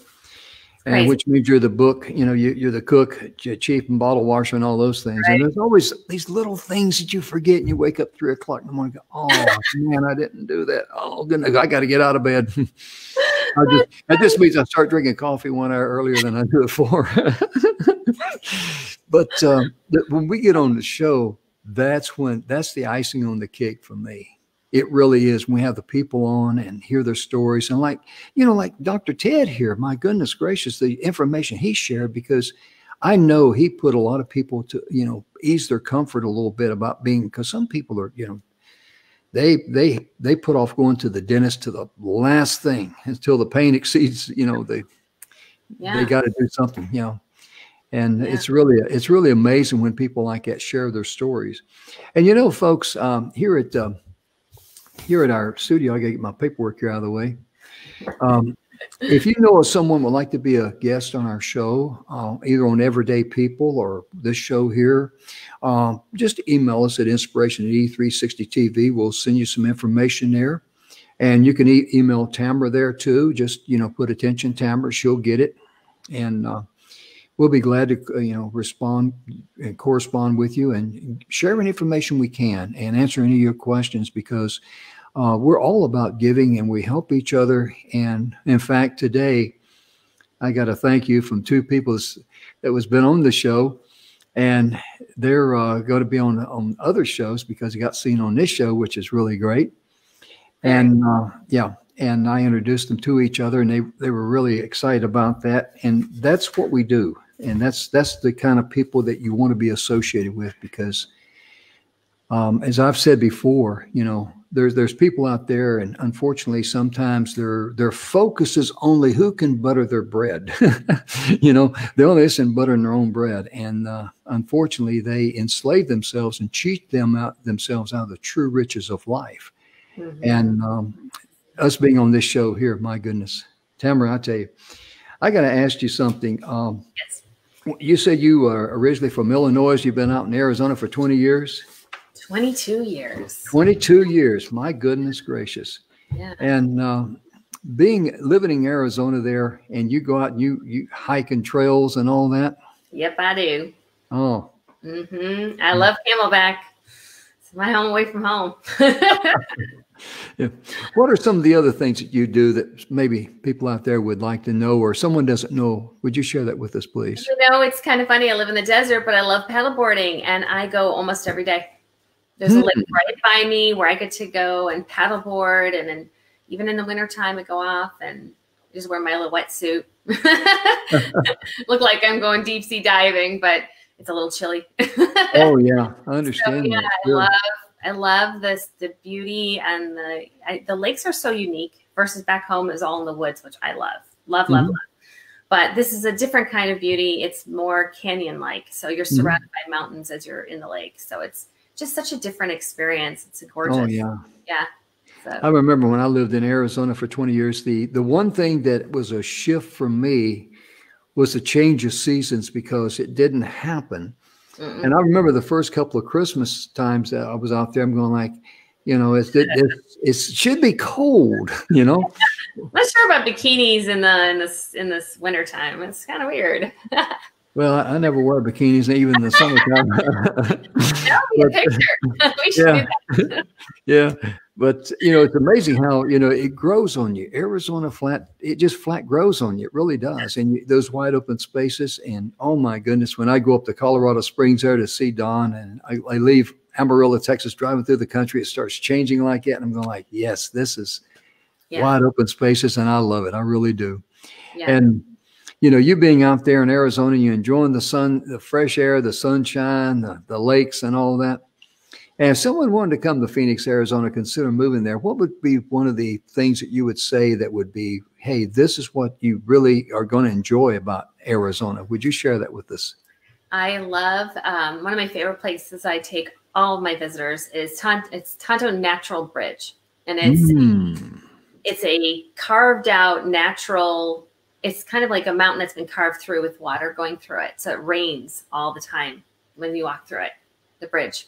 Which means you're the book, you know, you, you're the cook, chief and bottle washer and all those things. Right. And there's always these little things that you forget and you wake up three o'clock in the morning and go, oh man, I didn't do that. Oh goodness, I got to get out of bed. I just, that just means I start drinking coffee one hour earlier than I do before. but um, when we get on the show, that's when that's the icing on the cake for me. It really is. We have the people on and hear their stories, and like you know, like Dr. Ted here. My goodness gracious, the information he shared because I know he put a lot of people to you know ease their comfort a little bit about being because some people are you know they they they put off going to the dentist to the last thing until the pain exceeds you know they Yeah. they got to do something you know and Yeah. it's really it's really amazing when people like that share their stories and you know folks um, here at um, here at our studio i gotta get my paperwork here out of the way. Um, if you know of someone would like to be a guest on our show uh, either on everyday people or this show here um, just email us at inspiration at e360 tv we'll send you some information there. And you can e- email tamara there too. Just you know put attention tamara she'll get it. And uh, we'll be glad to uh, you know respond and correspond with you and share any information we can and answer any of your questions because uh, we're all about giving and we help each other. And in fact today i got a thank you from two people that was been on the show. And they're uh, going to be on on other shows because they got seen on this show which is really great. And uh, yeah and i introduced them to each other and they, they were really excited about that. And that's what we do and that's that's the kind of people that you want to be associated with because um, as i've said before you know there's there's people out there and unfortunately sometimes their their focus is only who can butter their bread you know they're only interested in buttering their own bread and uh, unfortunately they enslave themselves and cheat them out themselves out of the true riches of life Mhm. and um, us being on this show here, my goodness, Tamara, I tell you, I got to ask you something. Um, yes. You said you are originally from Illinois. You've been out in Arizona for 20 years. 22 years. 22 years. My goodness gracious. Yeah. And uh, being living in Arizona there, and you go out and you you hiking trails and all that. Yep, I do. Oh, Mm-hmm. I love Camelback. It's my home away from home. yeah. What are some of the other things that you do that maybe people out there would like to know, or someone doesn't know? Would you share that with us, please? You know, it's kind of funny. I live in the desert, but I love paddleboarding and I go almost every day. There's a Hmm. lake right by me where I get to go and paddleboard. And then even in the wintertime, I go off and just wear my little wetsuit. Look like I'm going deep sea diving, but it's a little chilly. Oh yeah, I So, understand. yeah, that. I love I love this the beauty and the I, the lakes are so unique versus back home is all in the woods, which I love, love, love, Mhm. love. But this is a different kind of beauty. It's more canyon like, so you're Mhm. surrounded by mountains as you're in the lake. So it's just such a different experience. It's gorgeous. Oh yeah. yeah. So I remember when I lived in Arizona for 20 years, the, the one thing that was a shift for me was the change of seasons because it didn't happen. Mm-mm. And I remember the first couple of Christmas times that I was out there, I'm going like, you know, it's, it, it, it should be cold, you know? I'm not sure about bikinis in the in this in this wintertime. It's kind of weird. Well, I, I never wear bikinis even in the summertime. That'll be a picture. we should Yeah. that. yeah. But, you know, it's amazing how, you know, it grows on you. Arizona flat, it just flat grows on you. It really does. And you, those wide open spaces. And oh my goodness, when I go up to Colorado Springs there to see Don and I, I leave Amarillo, Texas, driving through the country, it starts changing like that. And I'm going like, yes, this is Yeah. wide open spaces. And I love it. I really do. Yeah. And you know, you being out there in Arizona, you enjoying the sun, the fresh air, the sunshine, the, the lakes, and all that. And if someone wanted to come to Phoenix, Arizona, consider moving there, what would be one of the things that you would say that would be, hey, this is what you really are going to enjoy about Arizona? Would you share that with us? I love um, one of my favorite places I take all of my visitors is Ton- it's Tonto Natural Bridge, and it's Mm. it's a carved out natural. It's kind of like a mountain that's been carved through with water going through it, so it rains all the time when you walk through it. The bridge,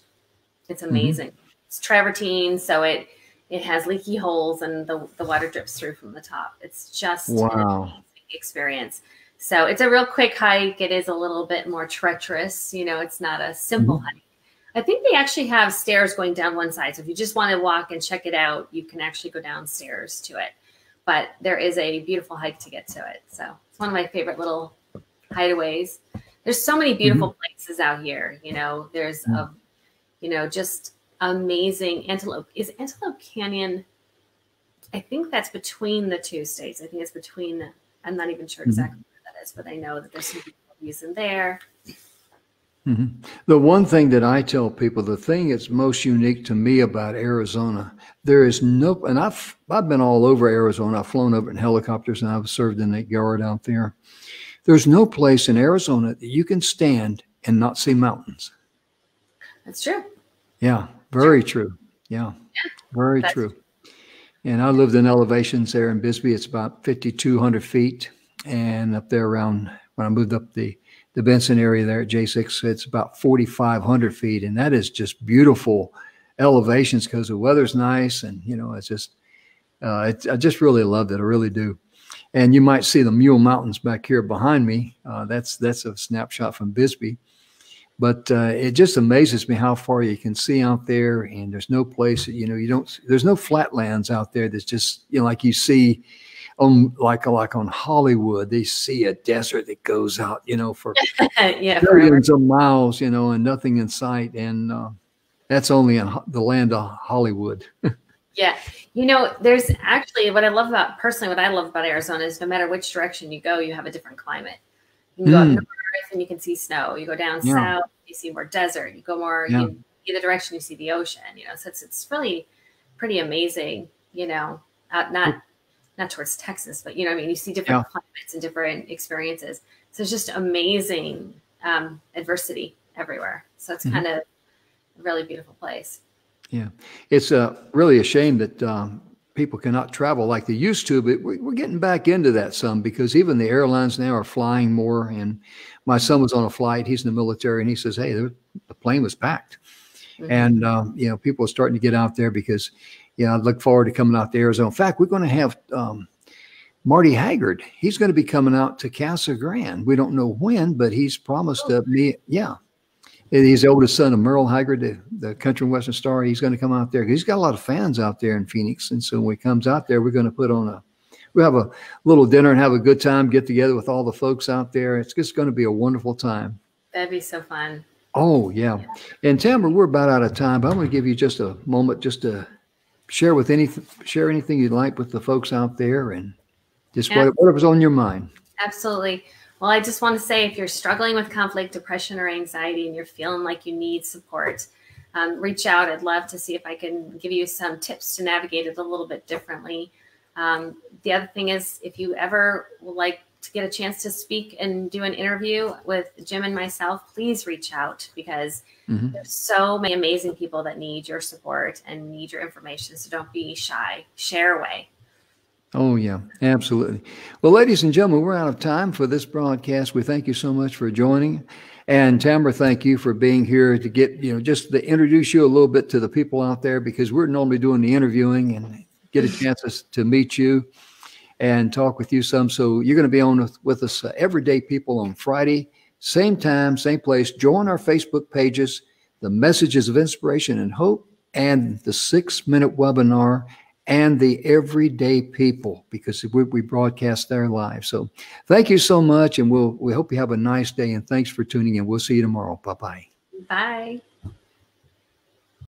it's amazing. It's travertine, so it it has leaky holes and the the water drips through from the top. It's just an Wow. amazing experience. So it's a real quick hike. It is a little bit more treacherous. You know, it's not a simple mm-hmm. hike. I think they actually have stairs going down one side. So if you just want to walk and check it out, you can actually go downstairs to it. But there is a beautiful hike to get to it. So it's one of my favorite little hideaways. There's so many beautiful mm-hmm. places out here. You know, there's a, you know, just amazing antelope. Is Antelope Canyon? I think that's between the two states. I think it's between. I'm not even sure mm-hmm. exactly mm-hmm. where that is, but I know that there's some beautiful views in there. Mm-hmm. The one thing that I tell people, the thing that's most unique to me about Arizona, there is no, and I've I've been all over Arizona. I've flown over in helicopters, and I've served in the guard out there. There's no place in Arizona that you can stand and not see mountains. That's true. Yeah, very true. Yeah, yeah very true. true. And I lived in elevations there in Bisbee. It's about 5,200 feet. And up there around when I moved up the, the Benson area there at J6, it's about 4,500 feet. And that is just beautiful elevations because the weather's nice. And, you know, it's just, uh, I just really loved it. I really do. And you might see the Mule Mountains back here behind me. Uh, that's that's a snapshot from Bisbee. But uh, it just amazes me how far you can see out there, and there's no place that, you know you don't. There's no flatlands out there that's just you know like you see on like like on Hollywood. They see a desert that goes out you know for yeah, millions of miles, you know, and nothing in sight, and uh, that's only in the land of Hollywood. Yeah. You know, there's actually what I love about personally, what I love about Arizona is no matter which direction you go, you have a different climate. You can go mm. up hmm. north and you can see snow. You go down yeah. south, you see more desert. You go more yeah. you, either direction, you see the ocean. You know, so it's it's really pretty amazing. You know, out not not towards Texas, but you know, I mean, you see different yeah. climates and different experiences. So it's just amazing um, adversity everywhere. So it's mm-hmm. kind of a really beautiful place. Yeah, it's uh, really a shame that um, people cannot travel like they used to, but we're getting back into that some because even the airlines now are flying more. And my son was on a flight; he's in the military, and he says, "Hey, the plane was packed," mm-hmm. and um, you know, people are starting to get out there because, know, I look forward to coming out to Arizona. In fact, we're going to have. Um, Marty Haggard, he's going to be coming out to Casa Grande. We don't know when, but he's promised oh. me, yeah, He's the oldest son of Merle Haggard, the, the country and western star. He's going to come out there. He's got a lot of fans out there in Phoenix, and so when he comes out there, we're going to put on a we have a little dinner and have a good time, get together with all the folks out there. It's just going to be a wonderful time. That'd be so fun. Oh yeah, yeah. and Tamara, we're about out of time, but I'm going to give you just a moment just to share with any share anything you'd like with the folks out there, and just yeah. whatever's on your mind. Absolutely. Well, I just want to say if you're struggling with conflict, depression, or anxiety, and you're feeling like you need support, um, reach out. I'd love to see if I can give you some tips to navigate it a little bit differently. Um, the other thing is, if you ever like to get a chance to speak and do an interview with Jim and myself, please reach out because mm-hmm. there's so many amazing people that need your support and need your information. So don't be shy. Share away. Oh, yeah, absolutely. Well, ladies and gentlemen, we're out of time for this broadcast. We thank you so much for joining. And Tamara, thank you for being here to get, you know, just to introduce you a little bit to the people out there because we're normally doing the interviewing and get a chance to meet you and talk with you some. So you're going to be on with, with us, uh, Everyday People, on Friday, same time, same place. Join our Facebook pages, the Messages of Inspiration and Hope, and the six minute webinar and the everyday people because we, we broadcast their lives. So thank you so much. And we'll, we hope you have a nice day and thanks for tuning in. We'll see you tomorrow. Bye-bye. Bye.